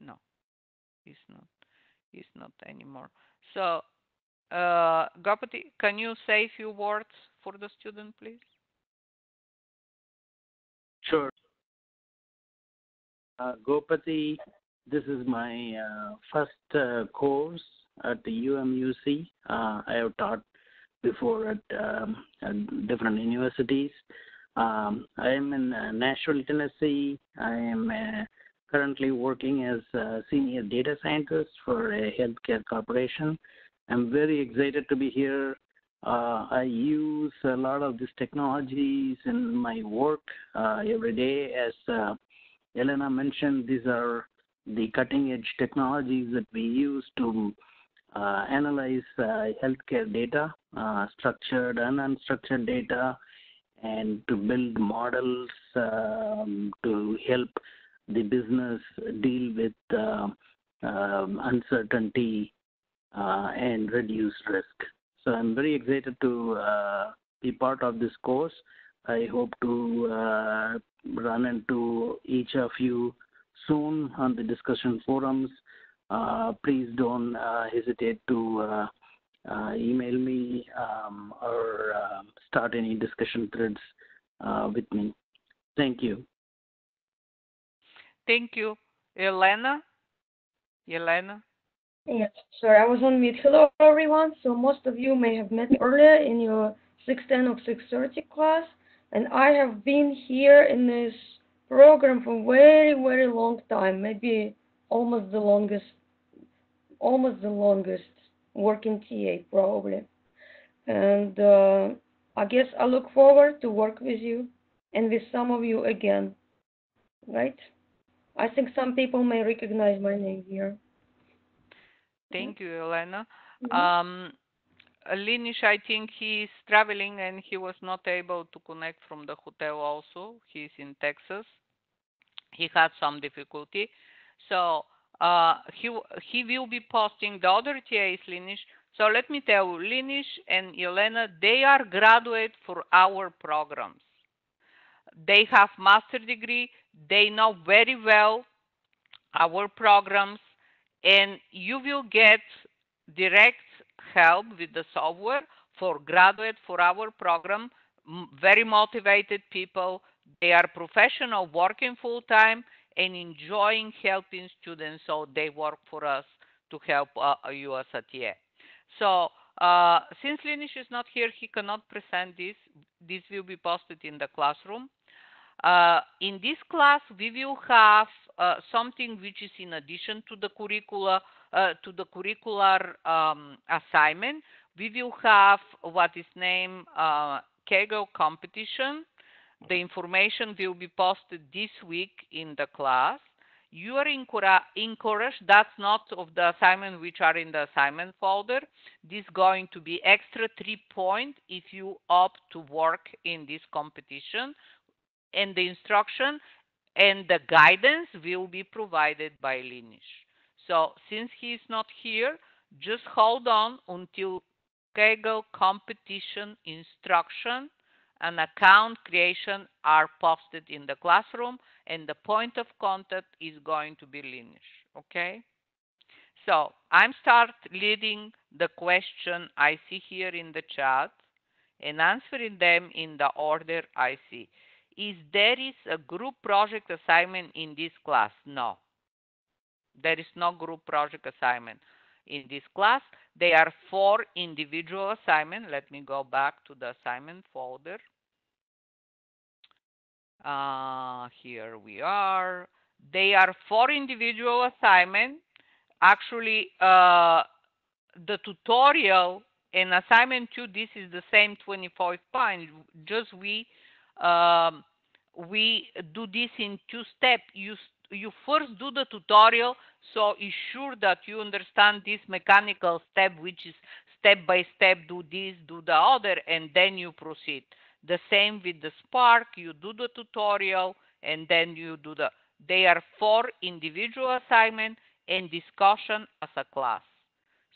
No, he's not. He's not anymore. So, uh, Gopati, can you say a few words for the student, please? Sure. Uh, Gopati, this is my uh, first uh, course at the UMUC. Uh, I have taught before at, um, at different universities. Um, I am in uh, Nashville, Tennessee. I am currently working as a senior data scientist for a healthcare corporation. I'm very excited to be here. Uh, I use a lot of these technologies in my work uh, every day. As uh, Elena mentioned, these are the cutting edge technologies that we use to uh, analyze uh, healthcare data, uh, structured and unstructured data, and to build models um, to help the business deal with um, uncertainty and reduce risk. So I'm very excited to uh, be part of this course. I hope to run into each of you soon on the discussion forums uh, please don't uh, hesitate to uh, email me um, or um, start any discussion threads with me. Thank you. Thank you. Elena? Elena? Yes, sorry, I was on mute. Hello, everyone. So most of you may have met me earlier in your 610 or 630 class, and I have been here in this program for very, very long time, maybe almost the longest almost the longest working TA probably. And uh, I guess I look forward to work with you and with some of you again, right? I think some people may recognize my name here. Thank you, Elena. Mm-hmm. Um, Linish, I think he's traveling and he was not able to connect from the hotel also. He's in Texas. He had some difficulty. So uh, he he will be posting the other TAs Linish. So let me tell you, Linish and Elena, they are graduate for our programs. They have master degree. They know very well our programs, and you will get direct help with the software for graduate for our program. Very motivated people. They are professional, working full time and enjoying helping students so they work for us to help uh, you as a TA. So uh, since Linish is not here, he cannot present this. This will be posted in the classroom. Uh, in this class, we will have uh, something which is in addition to the curricula, uh, to the curricular um, assignment. We will have what is named uh, Kaggle competition. The information will be posted this week in the class. You are encouraged, that's not of the assignment which are in the assignment folder. This is going to be extra three points if you opt to work in this competition. And the instruction and the guidance will be provided by Linish. So since he is not here, just hold on until Kaggle competition instruction and account creation are posted in the classroom and the point of contact is going to be Linish, okay? So I'm start leading the question I see here in the chat and answering them in the order I see. Is there is a group project assignment in this class? No. There is no group project assignment in this class. They are four individual assignment. Let me go back to the assignment folder. Uh, here we are. They are four individual assignment. Actually, uh, the tutorial and assignment two, this is the same 25 points. Just we um, we do this in two steps. You you first do the tutorial, so ensure that you understand this mechanical step, which is step by step, do this, do the other, and then you proceed. The same with the Spark, you do the tutorial, and then you do the, they are four individual assignment and discussion as a class.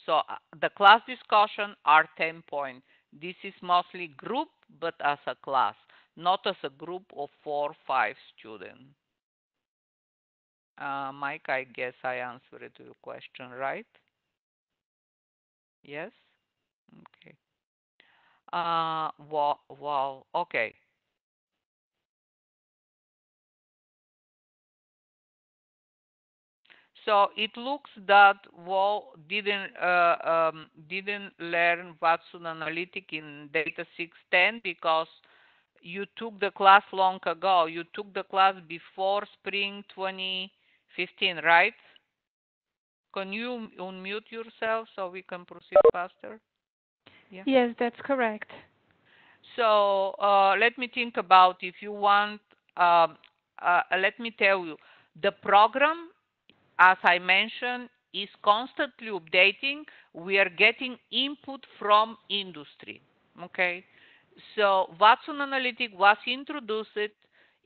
So uh, the class discussion are 10 points. This is mostly group, but as a class, not as a group of four, five students. Uh, Mike, I guess I answered your question, right? Yes? Okay. Uh, wow, wow, okay. So it looks that Wall didn't uh, um, didn't learn Watson Analytic in Data 610 because you took the class long ago. You took the class before spring 2015, right? Can you unmute yourself so we can proceed faster? Yeah. Yes, that's correct. So uh, let me think about if you want. Um, uh, let me tell you, the program, as I mentioned, is constantly updating. We are getting input from industry. Okay, so Watson Analytic was introduced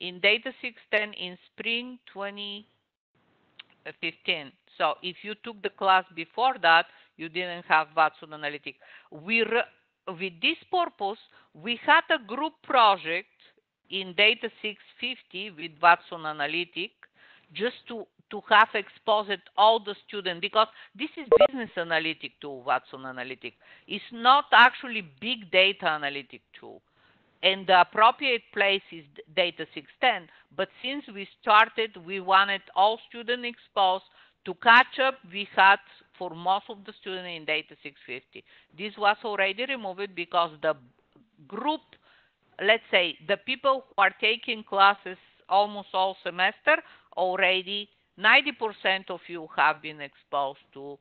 in Data 610 in spring 2015. So if you took the class before that, you didn't have Watson Analytic. We with this purpose, we had a group project in Data 650 with Watson Analytic just to, to have exposed all the students because this is business analytic tool, Watson Analytic. It's not actually big data analytic tool. And the appropriate place is Data 610. But since we started, we wanted all students exposed to catch up. We had for most of the students in Data 650. This was already removed because the group, let's say the people who are taking classes almost all semester, already 90% of you have been exposed to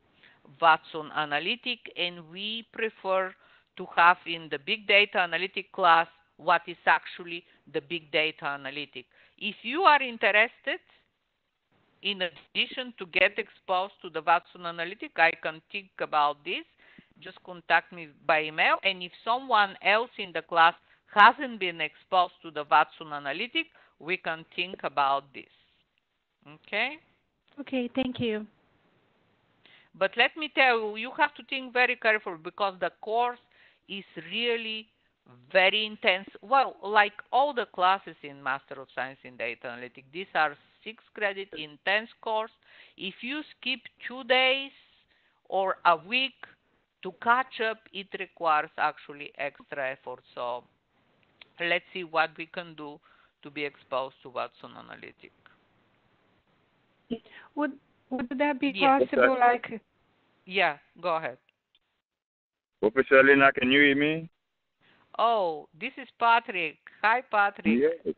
Watson Analytic, and we prefer to have in the big data analytic class what is actually the big data analytic. If you are interested, in addition to get exposed to the Watson Analytic, I can think about this. Just contact me by email. And if someone else in the class hasn't been exposed to the Watson Analytic, we can think about this. Okay? Okay, thank you. But let me tell you, you have to think very careful because the course is really very intense. Well, like all the classes in Master of Science in Data Analytics, these are six credit intense course. If you skip two days or a week to catch up, it requires actually extra effort. So let's see what we can do to be exposed to Watson Analytic. Would would that be yeah, possible? Like, yeah, go ahead. Professor Lena, can you hear me? Oh, this is Patrick. Hi, Patrick. Yes.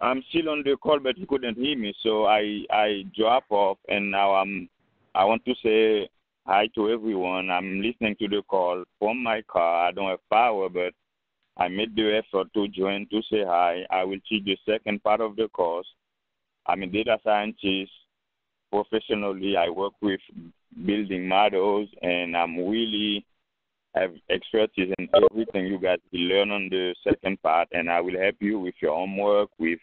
I'm still on the call, but you couldn't hear me, so I I drop off, and now I'm. I want to say hi to everyone. I'm listening to the call from my car. I don't have power, but I made the effort to join to say hi. I will teach the second part of the course. I'm a data scientist. Professionally, I work with building models, and I'm really have expertise in everything you guys will learn on the second part, and I will help you with your homework, with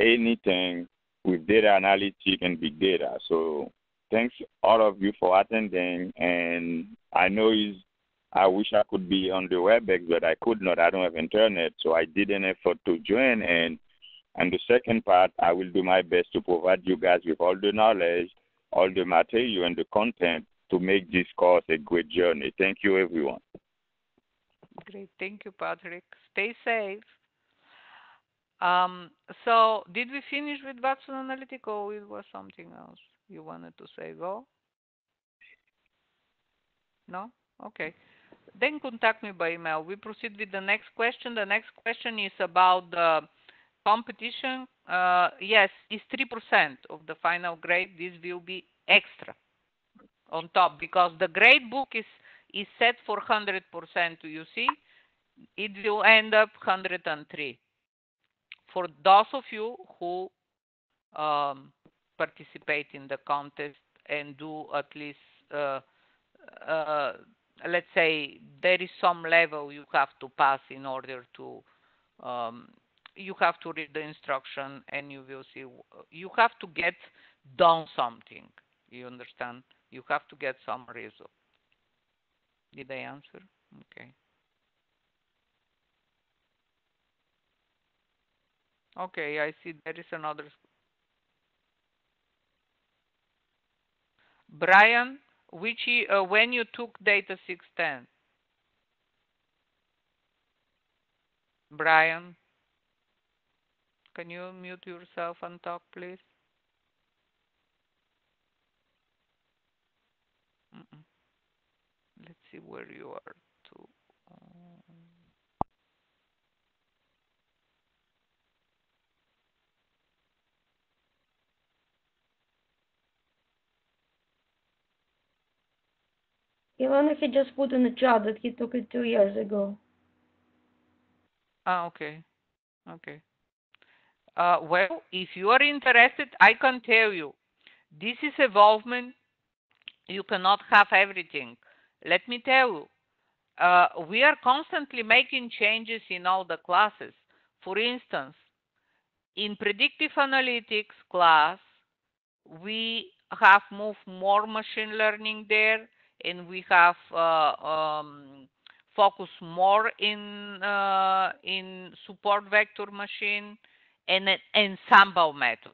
anything with data analytics and big data. So thanks all of you for attending, and I know it's I wish I could be on the WebEx, but I could not. I don't have internet, so I did an effort to join. And and the second part, I will do my best to provide you guys with all the knowledge, all the material, and the content to make this course a great journey. Thank you, everyone. Great. Thank you, Patrick. Stay safe. Um, so, did we finish with Watson Analytic or it was something else you wanted to say? Go? No? Okay. Then contact me by email. We proceed with the next question. The next question is about the competition. Uh, yes, is 3% of the final grade. This will be extra on top because the grade book is is set for 100% you see it will end up 103 for those of you who um, participate in the contest and do at least uh, uh, let's say there is some level you have to pass in order to um, you have to read the instruction and you will see you have to get done something you understand? You have to get some result did i answer? Okay. Okay i see there is another brian which uh, when you took data 610 brian can you mute yourself and talk please Mm -mm. let's see where you are to Even if he just put in the chat that he took it two years ago. Ah, okay. Okay. Uh, well, if you are interested, I can tell you this is evolvement. You cannot have everything. Let me tell you, uh, we are constantly making changes in all the classes. For instance, in predictive analytics class, we have moved more machine learning there and we have uh, um, focused more in uh, in support vector machine and an ensemble method.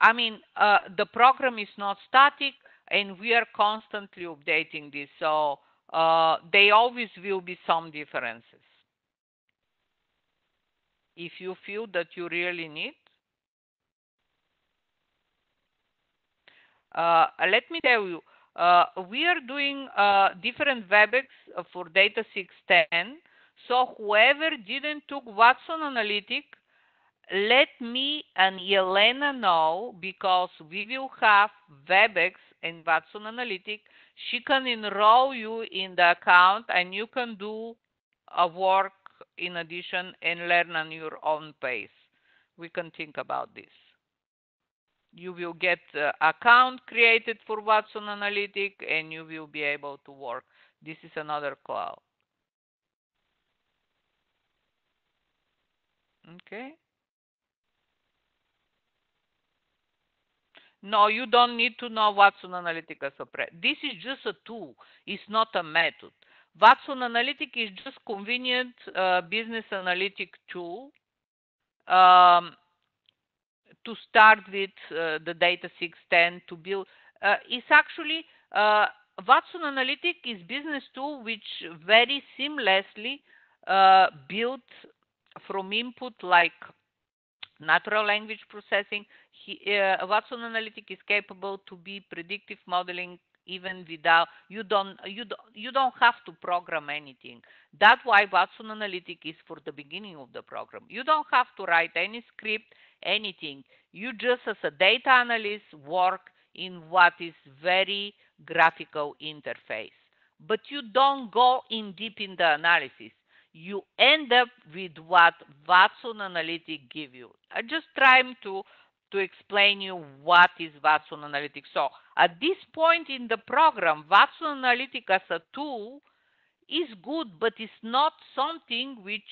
I mean, uh, the program is not static, and we are constantly updating this. So uh, there always will be some differences. If you feel that you really need. Uh, let me tell you, uh, we are doing uh, different WebEx for Data 610. So whoever didn't took Watson Analytic, let me and Yelena know because we will have WebEx and Watson Analytic. She can enroll you in the account and you can do a work in addition and learn on your own pace. We can think about this. You will get account created for Watson Analytic and you will be able to work. This is another cloud. Okay. No, you don't need to know Watson Analytica Sopra. This is just a tool. It's not a method. Watson Analytic is just convenient uh, business analytic tool um, to start with uh, the data 610 to build. Uh, it's actually uh, Watson Analytic is business tool which very seamlessly uh, built from input like natural language processing. Uh, Watson Analytic is capable to be predictive modeling even without you don't you don't you don't have to program anything. That's why Watson Analytic is for the beginning of the program. You don't have to write any script, anything. You just as a data analyst work in what is very graphical interface. But you don't go in deep in the analysis you end up with what Watson Analytic give you. I'm just trying to to explain you what is Watson Analytic. So at this point in the program, Watson Analytic as a tool is good, but it's not something which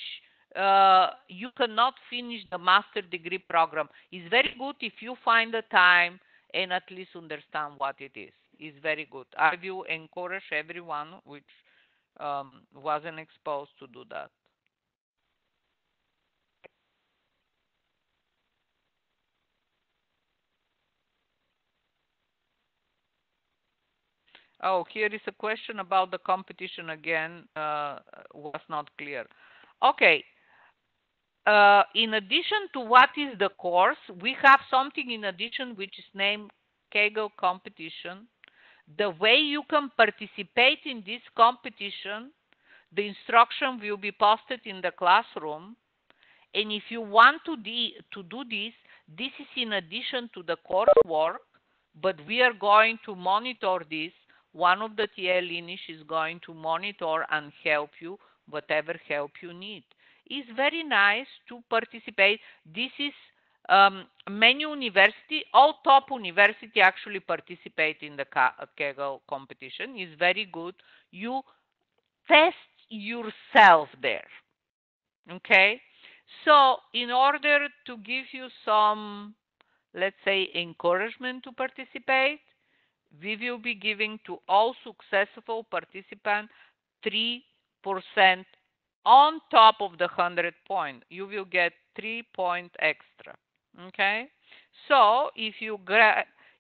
uh, you cannot finish the master degree program. It's very good if you find the time and at least understand what it is. It's very good. I will encourage everyone which um, wasn't exposed to do that. Oh, here is a question about the competition again. Uh, was not clear. Okay. Uh, in addition to what is the course, we have something in addition which is named Kaggle competition. The way you can participate in this competition, the instruction will be posted in the classroom. And if you want to, to do this, this is in addition to the coursework, but we are going to monitor this one of the TA Linish is going to monitor and help you whatever help you need. It's very nice to participate. This is um, many university, all top university actually participate in the Kaggle competition. It's very good. You test yourself there. Okay? So in order to give you some, let's say, encouragement to participate, we will be giving to all successful participants 3% on top of the 100 point. You will get 3 point extra. Okay? So if you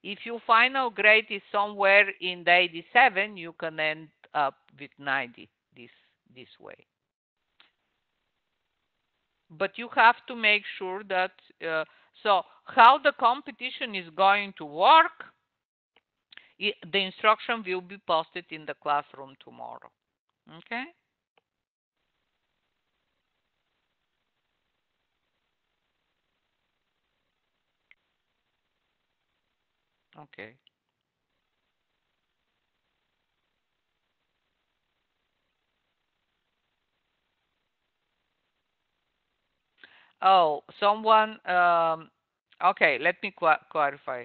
if your final grade is somewhere in the 87, you can end up with 90 this this way. But you have to make sure that uh, so how the competition is going to work the instruction will be posted in the classroom tomorrow. Okay? Okay. Oh, someone, um, okay, let me clarify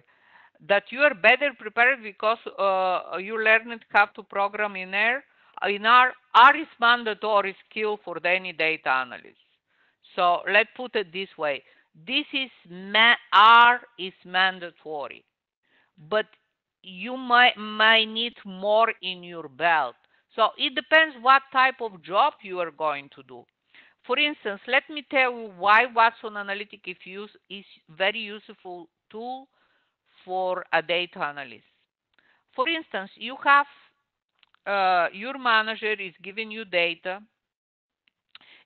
that you are better prepared because uh, you learned how to program in R. In R, R is mandatory skill for any data analyst. So let's put it this way. This is R is mandatory, but you might, might need more in your belt. So it depends what type of job you are going to do. For instance, let me tell you why Watson Analytic is, use, is very useful tool for a data analyst. For instance, you have uh, your manager is giving you data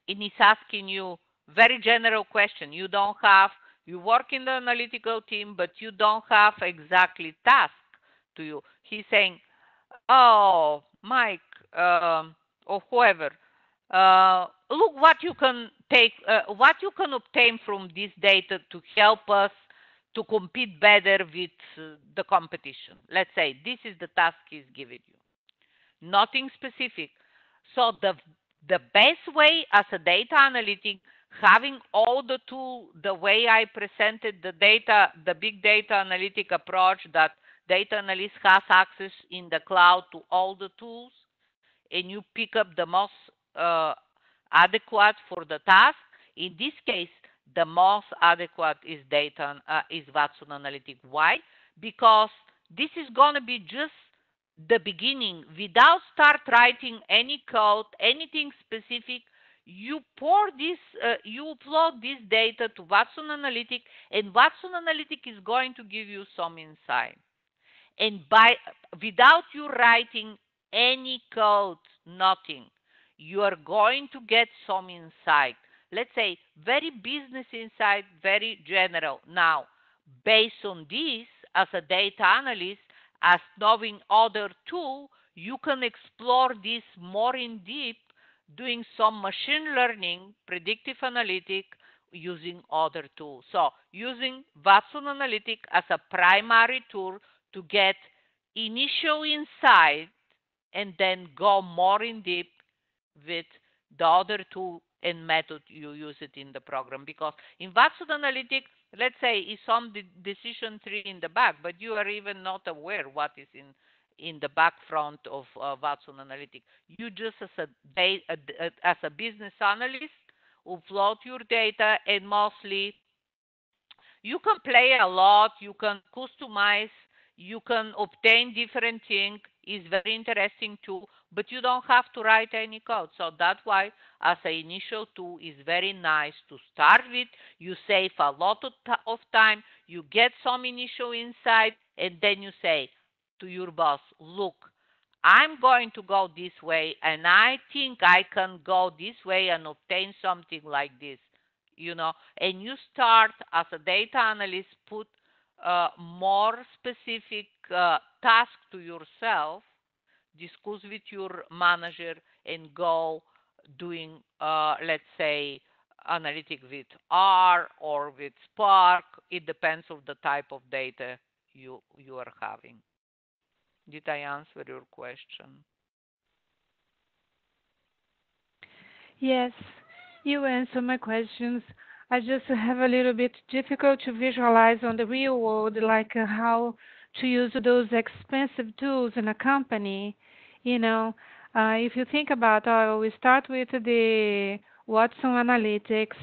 and is asking you very general question. You don't have, you work in the analytical team, but you don't have exactly task to you. He's saying, oh, Mike, um, or whoever, uh, look what you can take, uh, what you can obtain from this data to help us to compete better with uh, the competition. Let's say this is the task he's giving you. Nothing specific. So the the best way as a data analytic, having all the tool, the way I presented the data, the big data analytic approach that data analyst has access in the cloud to all the tools, and you pick up the most uh, adequate for the task. In this case, the most adequate is data uh, is Watson Analytic. Why? Because this is going to be just the beginning. Without start writing any code, anything specific, you pour this, uh, you upload this data to Watson Analytic, and Watson Analytic is going to give you some insight. And by without you writing any code, nothing, you are going to get some insight let's say, very business insight, very general. Now, based on this, as a data analyst, as knowing other tool, you can explore this more in deep, doing some machine learning, predictive analytic, using other tools. So using Watson Analytic as a primary tool to get initial insight and then go more in deep with the other tool and method you use it in the program. Because in Watson Analytics, let's say is some de decision tree in the back, but you are even not aware what is in in the back front of uh, Watson Analytics. You just as a, as a business analyst upload your data and mostly you can play a lot, you can customize, you can obtain different things. It's very interesting too. but you don't have to write any code. So that's why as an initial tool is very nice to start with. You save a lot of, of time, you get some initial insight, and then you say to your boss, look, I'm going to go this way, and I think I can go this way and obtain something like this, you know. And you start as a data analyst, put uh, more specific uh, task to yourself, discuss with your manager, and go doing, uh, let's say, analytic with R or with Spark. It depends on the type of data you you are having. Did I answer your question? Yes, you answered my questions. I just have a little bit difficult to visualize on the real world, like uh, how to use those expensive tools in a company. You know, uh, if you think about, uh, we start with the Watson Analytics,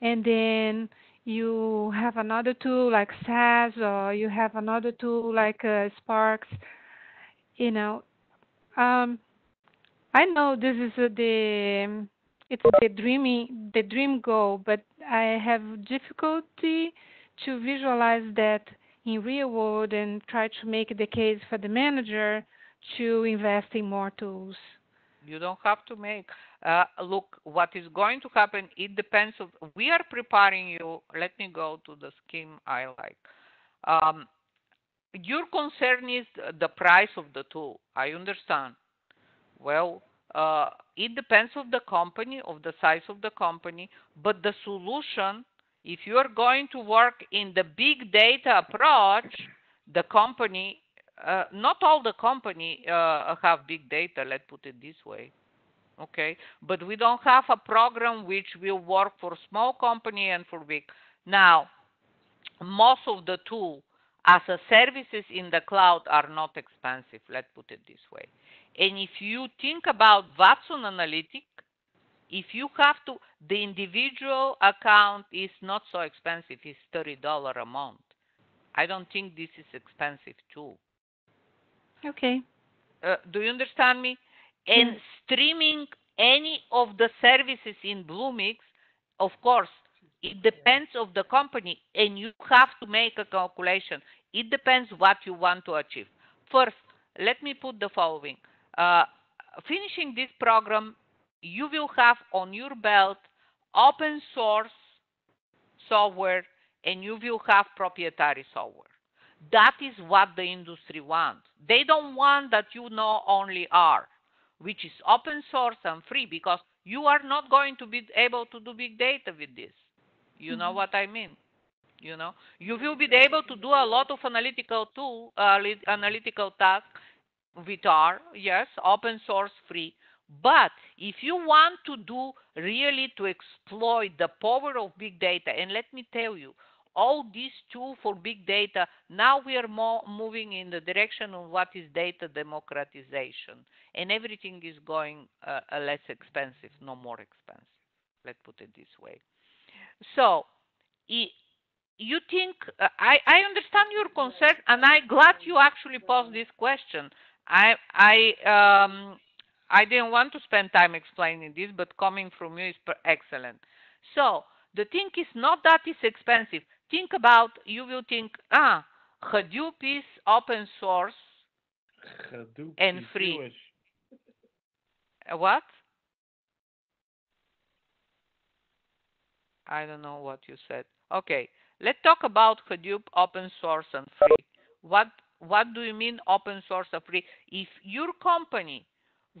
and then you have another tool like SAS, or you have another tool like uh, Sparks. You know, um, I know this is the it's the dreaming the dream goal but i have difficulty to visualize that in real world and try to make the case for the manager to invest in more tools. You don't have to make uh, look what is going to happen it depends of we are preparing you let me go to the scheme i like. Um, your concern is the price of the tool i understand well uh, it depends of the company, of the size of the company, but the solution, if you are going to work in the big data approach, the company, uh, not all the company uh, have big data, let's put it this way. Okay, but we don't have a program which will work for small company and for big. Now, most of the tool as a services in the cloud are not expensive, let's put it this way. And if you think about Watson Analytic, if you have to, the individual account is not so expensive. It's $30 a month. I don't think this is expensive too. Okay. Uh, do you understand me? And yes. streaming any of the services in Bluemix, of course, it depends of the company and you have to make a calculation. It depends what you want to achieve. First, let me put the following. Uh, finishing this program, you will have on your belt open source software and you will have proprietary software. That is what the industry wants. They don't want that you know only R, which is open source and free because you are not going to be able to do big data with this. You know mm-hmm. what I mean? You know, you will be able to do a lot of analytical tool, uh, analytical tasks with R, yes, open source free. But if you want to do really to exploit the power of big data, and let me tell you, all these tools for big data, now we are more moving in the direction of what is data democratization. And everything is going uh, less expensive, no more expensive. Let's put it this way. So, you think, I, I understand your concern, and I'm glad you actually posed this question I I um I didn't want to spend time explaining this, but coming from you is excellent. So the thing is not that it's expensive. Think about you will think ah Hadoop is open source Hadoop and free. Jewish. What? I don't know what you said. Okay, let's talk about Hadoop open source and free. What what do you mean open source and free? If your company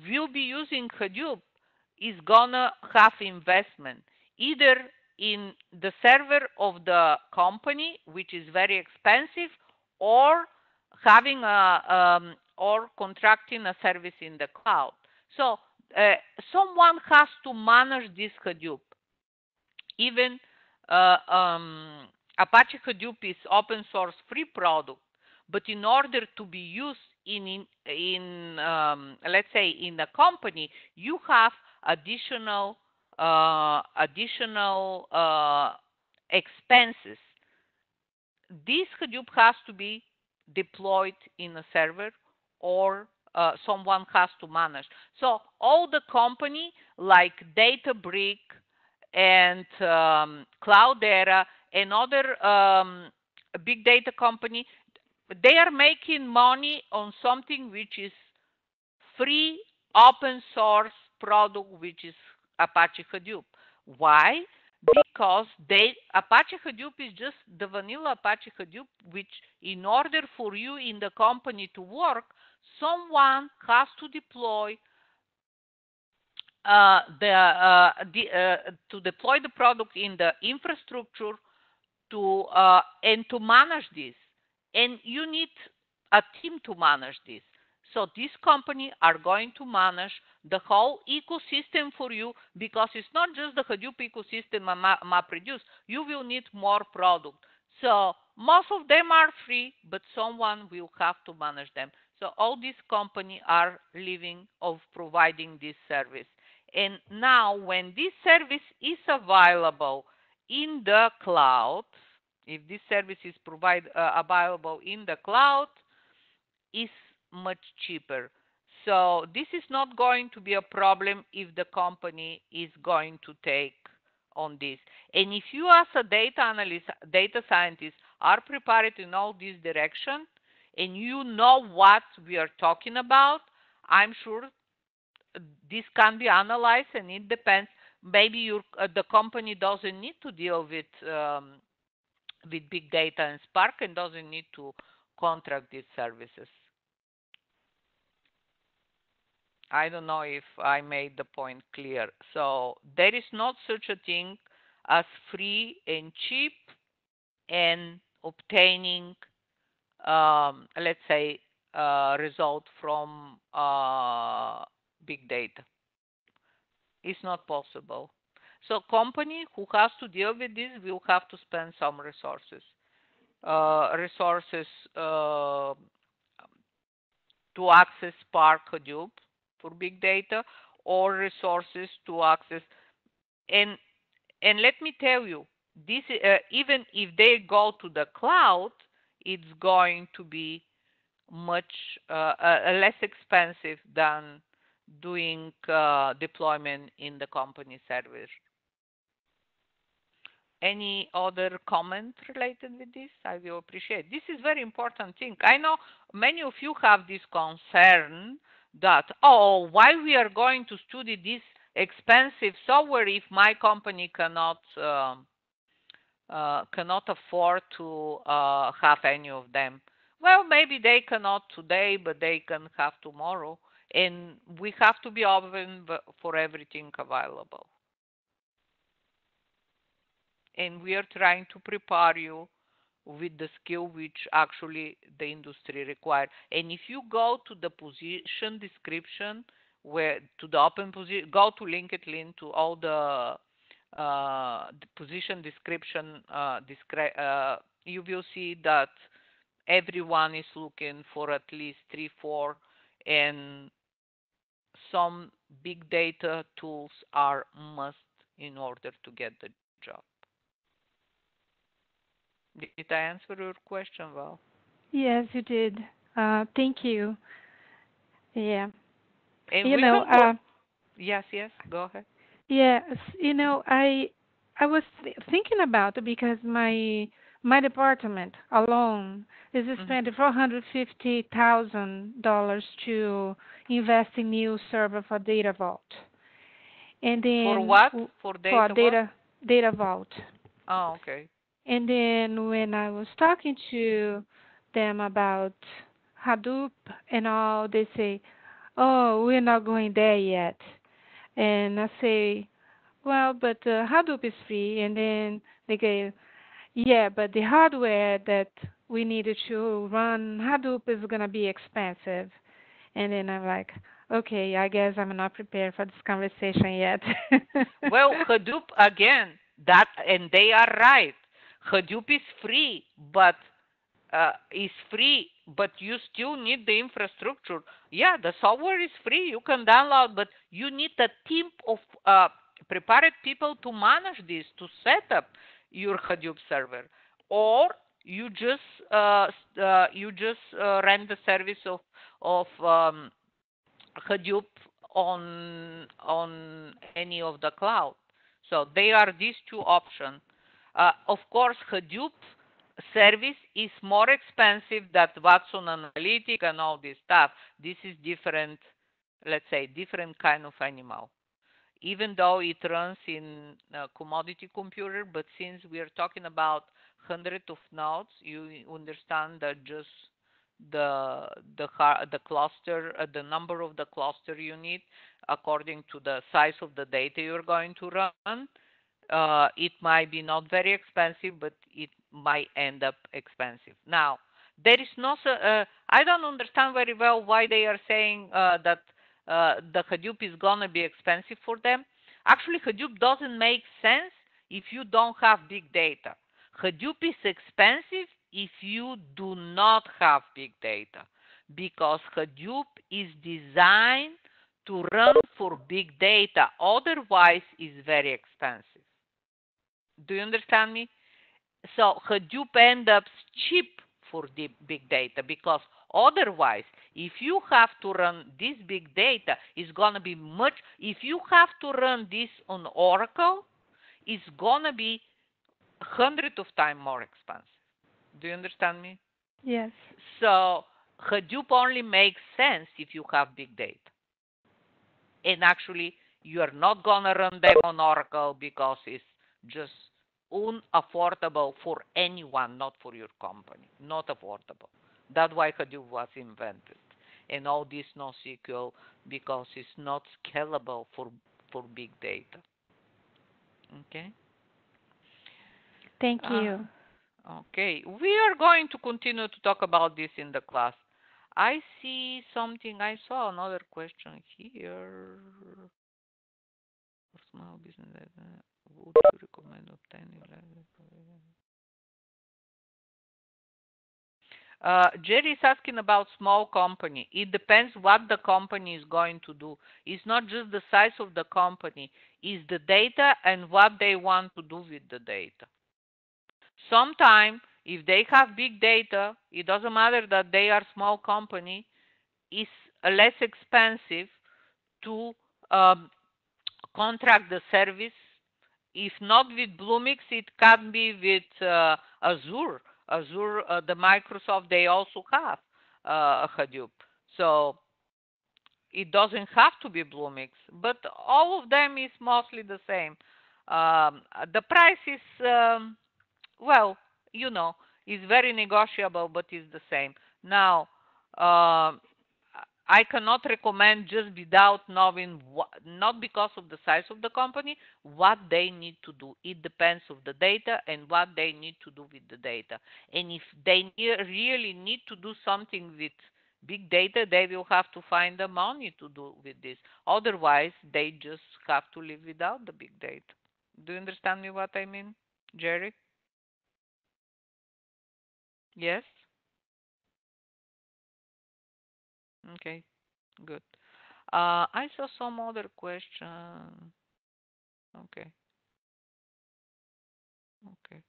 will be using Hadoop, is gonna have investment either in the server of the company, which is very expensive, or having a um, or contracting a service in the cloud. So uh, someone has to manage this Hadoop. Even uh, um, Apache Hadoop is open source free product, but in order to be used in, in, in um, let's say, in a company, you have additional uh, additional uh, expenses. This Hadoop has to be deployed in a server or uh, someone has to manage. So all the company like Databricks and um, Cloudera and other um, big data company, they are making money on something which is free open source product, which is Apache Hadoop. Why? Because they Apache Hadoop is just the vanilla Apache Hadoop, which in order for you in the company to work, someone has to deploy uh, the, uh, the uh, to deploy the product in the infrastructure to uh, and to manage this. And you need a team to manage this. So this company are going to manage the whole ecosystem for you because it's not just the Hadoop ecosystem MapReduce. You will need more product. So most of them are free, but someone will have to manage them. So all these companies are living of providing this service. And now when this service is available in the cloud, if this service is provide, uh, available in the cloud, is much cheaper. So this is not going to be a problem if the company is going to take on this. And if you as a data analyst, data scientist are prepared in all this direction and you know what we are talking about, I'm sure this can be analyzed and it depends. Maybe your, uh, the company doesn't need to deal with um, with big data and Spark and doesn't need to contract these services. I don't know if I made the point clear. So there is not such a thing as free and cheap and obtaining, um, let's say, uh, result from uh, big data. It's not possible. So company who has to deal with this will have to spend some resources. Uh, resources uh, to access Spark Hadoop for big data or resources to access. And and let me tell you, this uh, even if they go to the cloud, it's going to be much uh, uh, less expensive than doing uh, deployment in the company server. Any other comment related with this? I will appreciate. This is very important thing. I know many of you have this concern that, oh, why we are going to study this expensive software if my company cannot uh, uh, cannot afford to uh, have any of them. Well, maybe they cannot today, but they can have tomorrow. And we have to be open for everything available. And we are trying to prepare you with the skill which actually the industry requires. And if you go to the position description, where to the open position, go to LinkedIn to all the, uh, the position description, uh, descri- uh, you will see that everyone is looking for at least three, four, and some big data tools are must in order to get the job. Did I answer your question well? Yes, you did. Uh, thank you. Yeah. And you know, uh, yes, yes, go ahead. Yes, you know, I I was th- thinking about it because my my department alone is Mhm. spending four hundred fifty thousand dollars to invest in new server for Data Vault, and then For what? For for data? what? Data Data Vault. Oh, okay. And then when I was talking to them about Hadoop and all, they say, "Oh, we're not going there yet." And I say, "Well, but uh, Hadoop is free." And then they go, "Yeah, but the hardware that we needed to run Hadoop is gonna be expensive." And then I'm like, "Okay, I guess I'm not prepared for this conversation yet." well, Hadoop again, that and they are right. Hadoop is free, but uh, is free, but you still need the infrastructure. Yeah, the software is free. You can download, but you need a team of uh, prepared people to manage this, to set up your Hadoop server, or you just uh, uh, you just uh, run the service of of um, Hadoop on on any of the cloud. So they are these two options. Uh, of course, Hadoop service is more expensive than Watson Analytic and all this stuff. This is different, let's say, different kind of animal. Even though it runs in a commodity computer, but since we are talking about hundreds of nodes, you understand that just the the the cluster, uh, the number of the cluster you need, according to the size of the data you're going to run, uh, it might be not very expensive, but it might end up expensive. Now, there is no, uh, I don't understand very well why they are saying uh, that Uh, the Hadoop is going to be expensive for them. Actually, Hadoop doesn't make sense if you don't have big data. Hadoop is expensive if you do not have big data because Hadoop is designed to run for big data. Otherwise, it's very expensive. Do you understand me? So Hadoop ends up cheap for the big data because otherwise, if you have to run this big data, it's going to be much. If you have to run this on Oracle, it's going to be hundred of times more expensive. Do you understand me? Yes. So Hadoop only makes sense if you have big data. And actually, you are not going to run them on Oracle because it's just unaffordable for anyone, not for your company. Not affordable. That's why Hadoop was invented. And all this NoSQL because it's not scalable for, for big data. Okay? Thank you. Uh, okay. We are going to continue to talk about this in the class. I see something. I saw another question here. For small business, would you recommend obtaining? Uh, Jerry is asking about small company. It depends what the company is going to do. It's not just the size of the company, it's the data and what they want to do with the data. Sometimes, if they have big data, it doesn't matter that they are small company, it's less expensive to um, contract the service. If not with Bluemix, it can be with uh, Azure Azure, uh, the Microsoft, they also have uh, Hadoop. So it doesn't have to be Bluemix, but all of them is mostly the same. Um, the price is, um, well, you know, is very negotiable, but it's the same. Now, uh, I cannot recommend just without knowing what, not because of the size of the company, what they need to do. It depends of the data and what they need to do with the data. And if they really need to do something with big data, they will have to find the money to do with this. Otherwise, they just have to live without the big data. Do you understand me what I mean, Jerry? Yes? Okay, good. Uh, I saw some other question. Okay. Okay.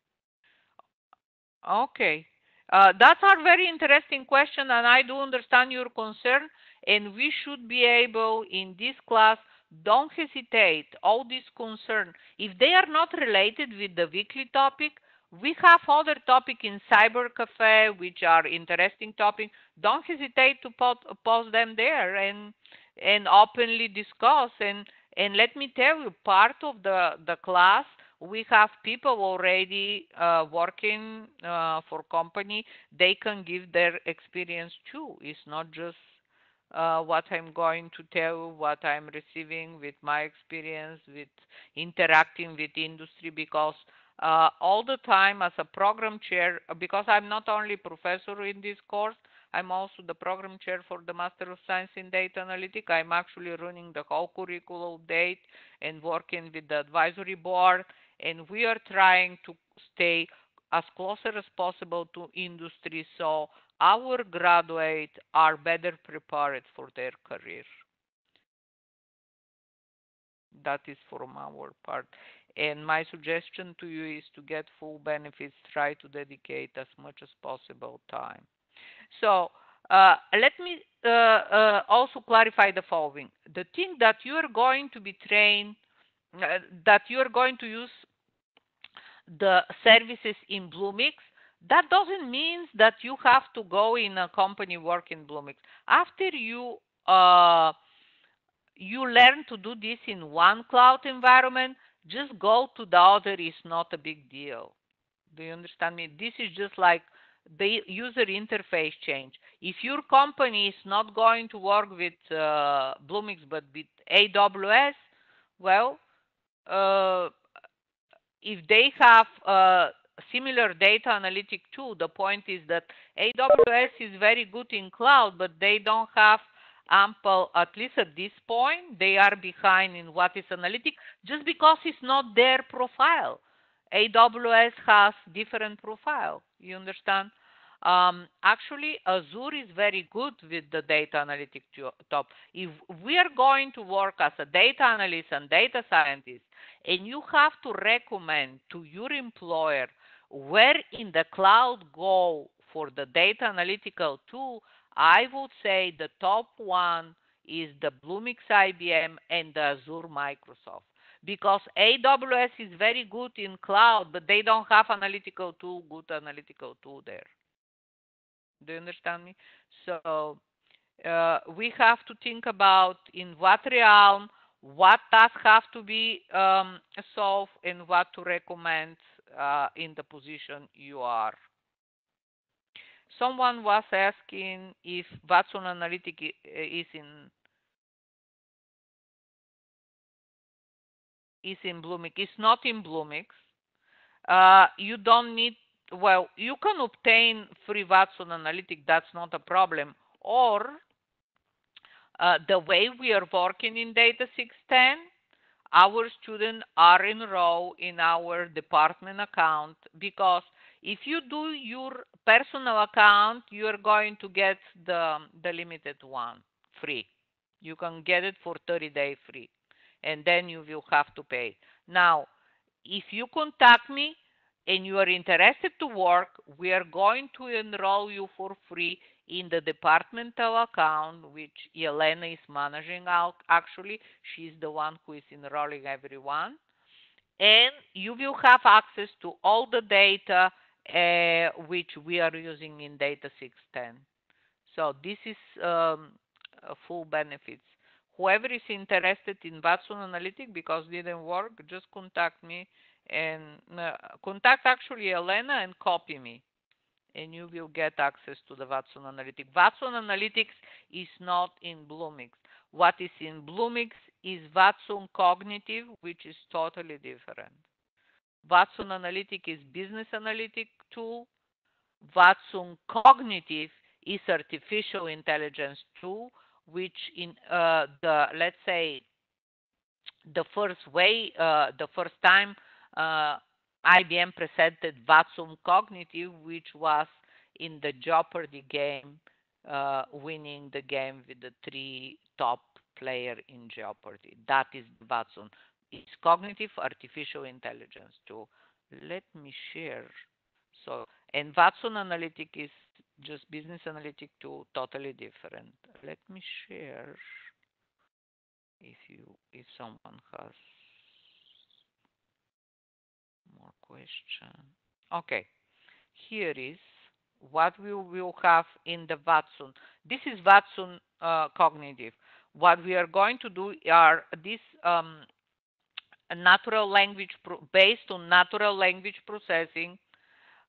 Okay. Uh, that's a very interesting question, and I do understand your concern. And we should be able, in this class, don't hesitate. All these concerns, if they are not related with the weekly topic, we have other topic in Cyber Cafe, which are interesting topics. Don't hesitate to post them there and and openly discuss. And and let me tell you, part of the the class we have people already uh, working uh, for company. They can give their experience too. It's not just uh, what I'm going to tell, you what I'm receiving with my experience, with interacting with industry, because uh, all the time as a program chair because I'm not only professor in this course, I'm also the program chair for the Master of Science in Data Analytics. I'm actually running the whole curriculum date and working with the advisory board. And we are trying to stay as closer as possible to industry so our graduates are better prepared for their career. That is from our part. And my suggestion to you is to get full benefits, try to dedicate as much as possible time. So Uh, let me uh, uh, also clarify the following. The thing that you are going to be trained, uh, that you are going to use the services in Bluemix, that doesn't mean that you have to go in a company work in Bluemix. After you uh, you learn to do this in one cloud environment, just go to the other is not a big deal. Do you understand me? This is just like the user interface change. If your company is not going to work with uh, Bluemix but with AWS, well, uh, if they have a similar data analytic tool, the point is that AWS is very good in cloud, but they don't have ample, at least at this point, they are behind in what is analytic just because it's not their profile. AWS has different profile. You understand? Um, actually, Azure is very good with the data analytic top. If we are going to work as a data analyst and data scientist, and you have to recommend to your employer where in the cloud go for the data analytical tool, I would say the top one is the Bluemix IBM and the Azure Microsoft because AWS is very good in cloud, but they don't have analytical tool, good analytical tool there. Do you understand me? So uh, we have to think about in what realm, what tasks have to be um, solved, and what to recommend uh, in the position you are. Someone was asking if Watson Analytic is in is in Bluemix. It's not in Bluemix. Uh, you don't need, well, you can obtain free Watson Analytic. That's not a problem. Or uh, the way we are working in Data 610, our students are enrolled in our department account because if you do your personal account, you are going to get the, the limited one free. You can get it for 30 days free and then you will have to pay. Now, if you contact me and you are interested to work, we are going to enroll you for free in the departmental account, which Elena is managing out. Actually, she's the one who is enrolling everyone. And you will have access to all the data uh, which we are using in Data 610. So this is um, full benefits whoever is interested in Watson Analytic because didn't work, just contact me and uh, contact actually Elena and copy me and you will get access to the Watson Analytic. Watson Analytics is not in Bluemix. What is in Bluemix is Watson Cognitive, which is totally different. Watson Analytic is business analytic tool. Watson Cognitive is artificial intelligence tool which in uh, the let's say the first way, uh, the first time uh, IBM presented Watson Cognitive, which was in the Jeopardy game, uh, winning the game with the three top player in Jeopardy. That is Watson. It's cognitive artificial intelligence too. Let me share. So, and Watson Analytic is just business analytic to totally different. Let me share if you if someone has more question. Okay, here is what we will have in the Watson. This is Watson uh, cognitive. What we are going to do are this um, natural language based on natural language processing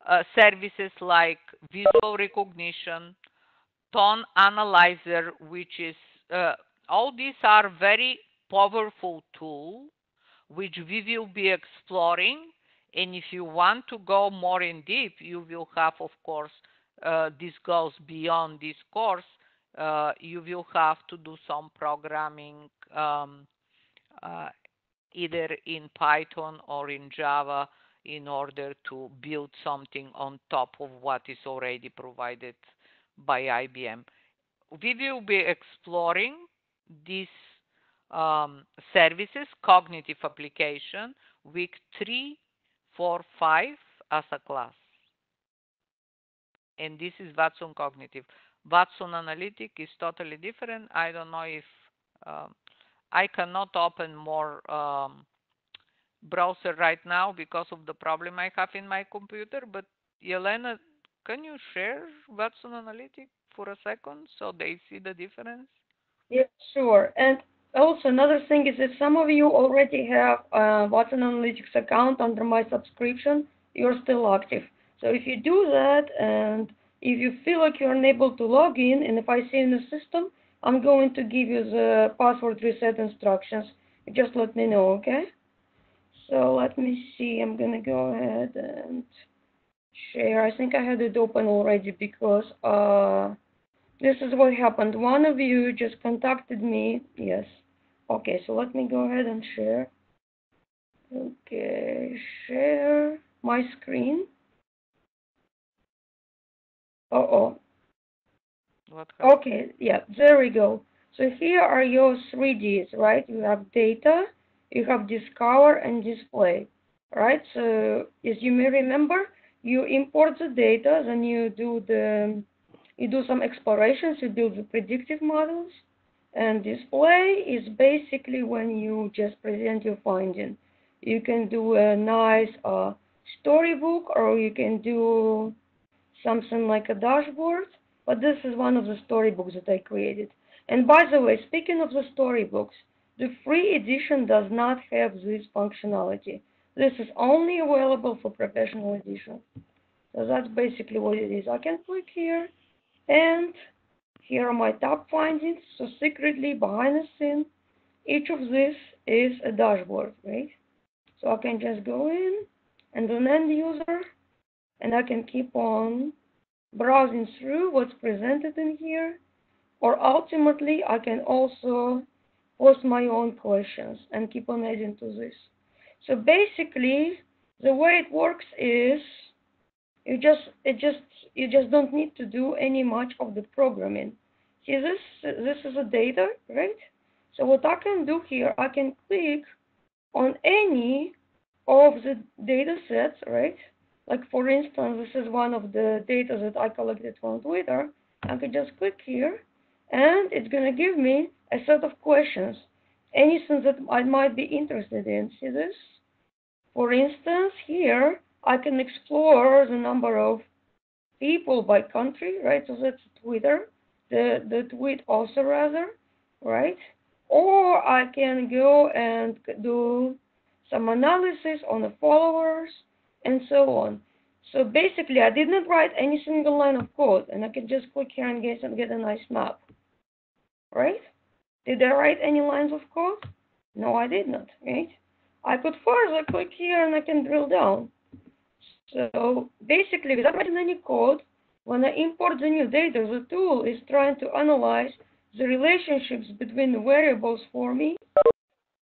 uh, services like visual recognition, tone analyzer, which is uh, all these are very powerful tools which we will be exploring. And if you want to go more in deep, you will have, of course, uh, this goes beyond this course. Uh, you will have to do some programming um, uh, either in Python or in Java in order to build something on top of what is already provided by IBM. We will be exploring these um, services, cognitive application, week three, four, five as a class. And this is Watson Cognitive. Watson Analytic is totally different. I don't know if um, I cannot open more um, browser right now because of the problem I have in my computer. But Yelena, can you share Watson Analytic for a second so they see the difference? Yeah, sure. And also another thing is that some of you already have a Watson Analytics account under my subscription. You're still active. So if you do that and if you feel like you're unable to log in and if I see in the system, I'm going to give you the password reset instructions. Just let me know, okay? So let me see. I'm going to go ahead and share. I think I had it open already because uh, this is what happened. One of you just contacted me. Yes. Okay, so let me go ahead and share. Okay, share my screen. Uh-oh. Okay, yeah, there we go. So here are your 3Ds, right? You have data, you have discover and display, right? So as you may remember, you import the data, then you do the you do some explorations, you build the predictive models, and display is basically when you just present your finding. You can do a nice uh, storybook, or you can do something like a dashboard. But this is one of the storybooks that I created. And by the way, speaking of the storybooks, the free edition does not have this functionality. This is only available for professional edition. So that's basically what it is. I can click here and here are my top findings. So secretly behind the scene, each of this is a dashboard, right? So I can just go in and an end user and I can keep on browsing through what's presented in here. Or ultimately, I can also post my own questions and keep on adding to this. So basically, the way it works is you just it just you just don't need to do any much of the programming. See this this is a data, right? So what I can do here, I can click on any of the data sets, right? Like for instance, this is one of the data that I collected from Twitter. I can just click here and it's gonna give me a set of questions. Anything that I might be interested in. See this? For instance, here I can explore the number of people by country, right? So that's Twitter, the, the tweet also rather, right? Or I can go and do some analysis on the followers and so on. So basically, I did not write any single line of code, and I can just click here and get, and get a nice map, right? Did I write any lines of code? No, I did not, right? I could further click here and I can drill down. So basically, without writing any code, when I import the new data, the tool is trying to analyze the relationships between the variables for me,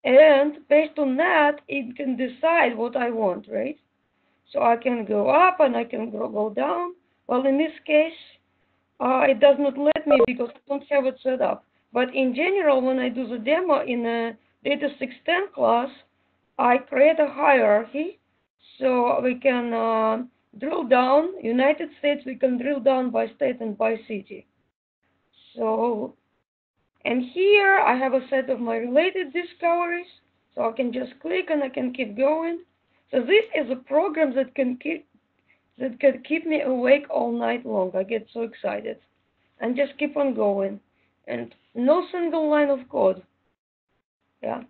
and based on that, it can decide what I want, right? So I can go up and I can go down. Well, in this case, uh, it does not let me because I don't have it set up. But in general, when I do the demo in a Data 610 class, I create a hierarchy so we can uh, drill down, United States, we can drill down by state and by city. So, and here I have a set of my related discoveries. So I can just click and I can keep going. So this is a program that can keep that can keep me awake all night long. I get so excited and just keep on going. And no single line of code. Yeah.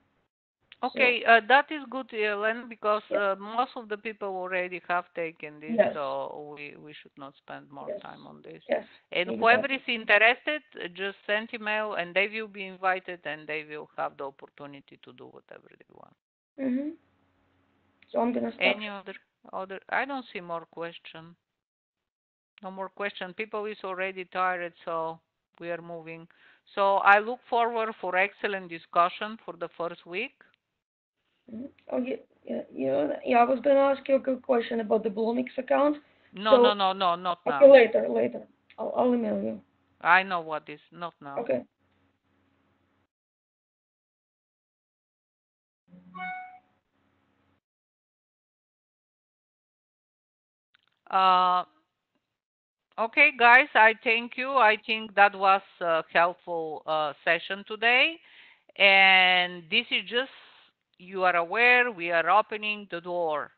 Okay, uh, that is good, Ellen, because uh, most of the people already have taken this, Yes. so we, we should not spend more Yes. time on this. Yes. And exactly. whoever is interested, uh, just send email and they will be invited and they will have the opportunity to do whatever they want. Mhm. So I'm gonna stop. Any other other? I don't see more question. No more question. People is already tired, so we are moving. So I look forward for excellent discussion for the first week. Mhm. Oh yeah, yeah, yeah. Yeah, I was gonna ask you a good question about the Bluemix account. No, So- no, no, no, not now. Okay, later, later. I'll, I'll email you. I know what is not now. Okay. Uh, okay, guys, I thank you. I think that was a helpful uh, session today. And this is just, you are aware, we are opening the door.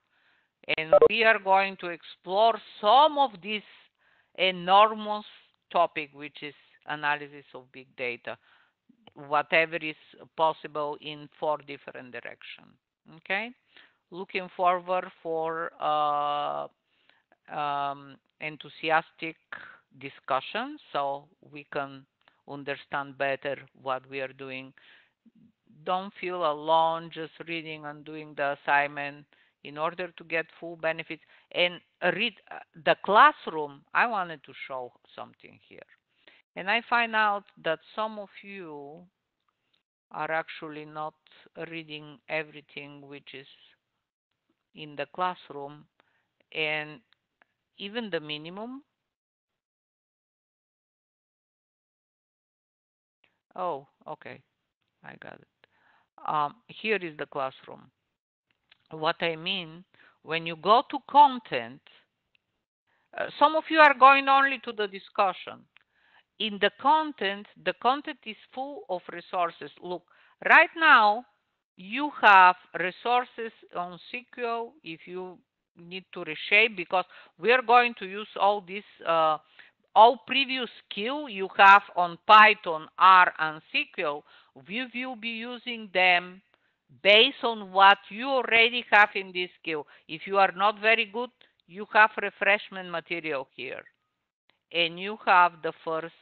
And we are going to explore some of this enormous topic, which is analysis of big data, whatever is possible in four different directions. Okay, looking forward for uh, um, enthusiastic discussion so we can understand better what we are doing. Don't feel alone just reading and doing the assignment in order to get full benefits and read uh, the classroom. I wanted to show something here. And I find out that some of you are actually not reading everything which is in the classroom and even the minimum. Oh, okay, I got it. Um, here is the classroom. What I mean, when you go to content, uh, some of you are going only to the discussion. In the content, the content is full of resources. Look, right now, you have resources on SQL if you need to reshape because we are going to use all this uh, all previous skill you have on Python, R, and SQL. We will be using them based on what you already have in this skill. If you are not very good, you have refreshment material here, and you have the first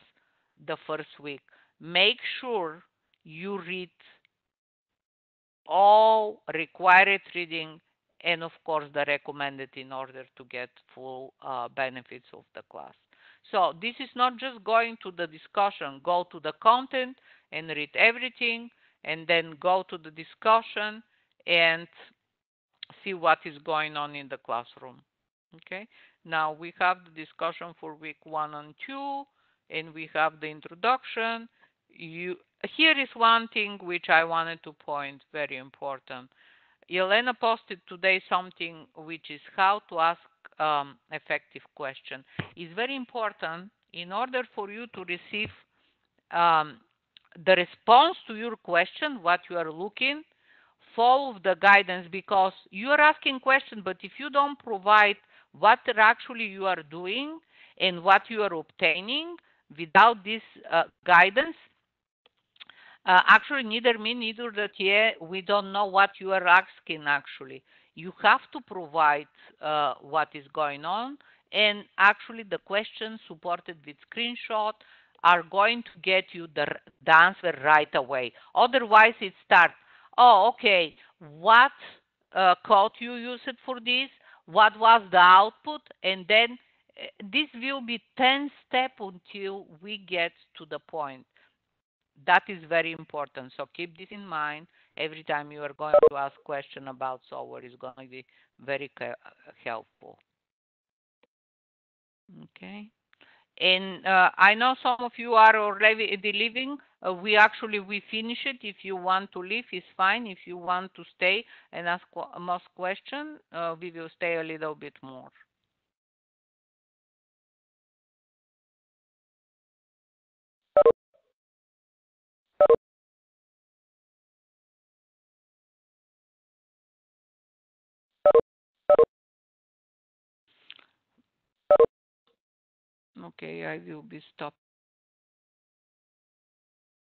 the first week. Make sure you read all required reading and of course the recommended in order to get full uh, benefits of the class. So this is not just going to the discussion, go to the content and read everything and then go to the discussion and see what is going on in the classroom. Okay, now we have the discussion for week one and two and we have the introduction. You here is one thing which I wanted to point very important. Elena posted today something which is how to ask um, effective question. It's very important in order for you to receive um, the response to your question, what you are looking, follow the guidance because you are asking questions, but if you don't provide what actually you are doing and what you are obtaining without this uh, guidance, uh, actually, neither me, neither the TA, we don't know what you are asking actually. You have to provide uh, what is going on, and actually, the questions supported with screenshot are going to get you the, the answer right away. Otherwise, it starts, oh, okay, what uh, code you used for this? What was the output? And then uh, this will be 10 steps until we get to the point that is very important. So keep this in mind every time you are going to ask question about software is going to be very helpful. Okay. And uh, I know some of you are already leaving. Uh, we actually we finish it. If you want to leave, it's fine. If you want to stay and ask most question, uh, we will stay a little bit more. Okay, I will be stopping.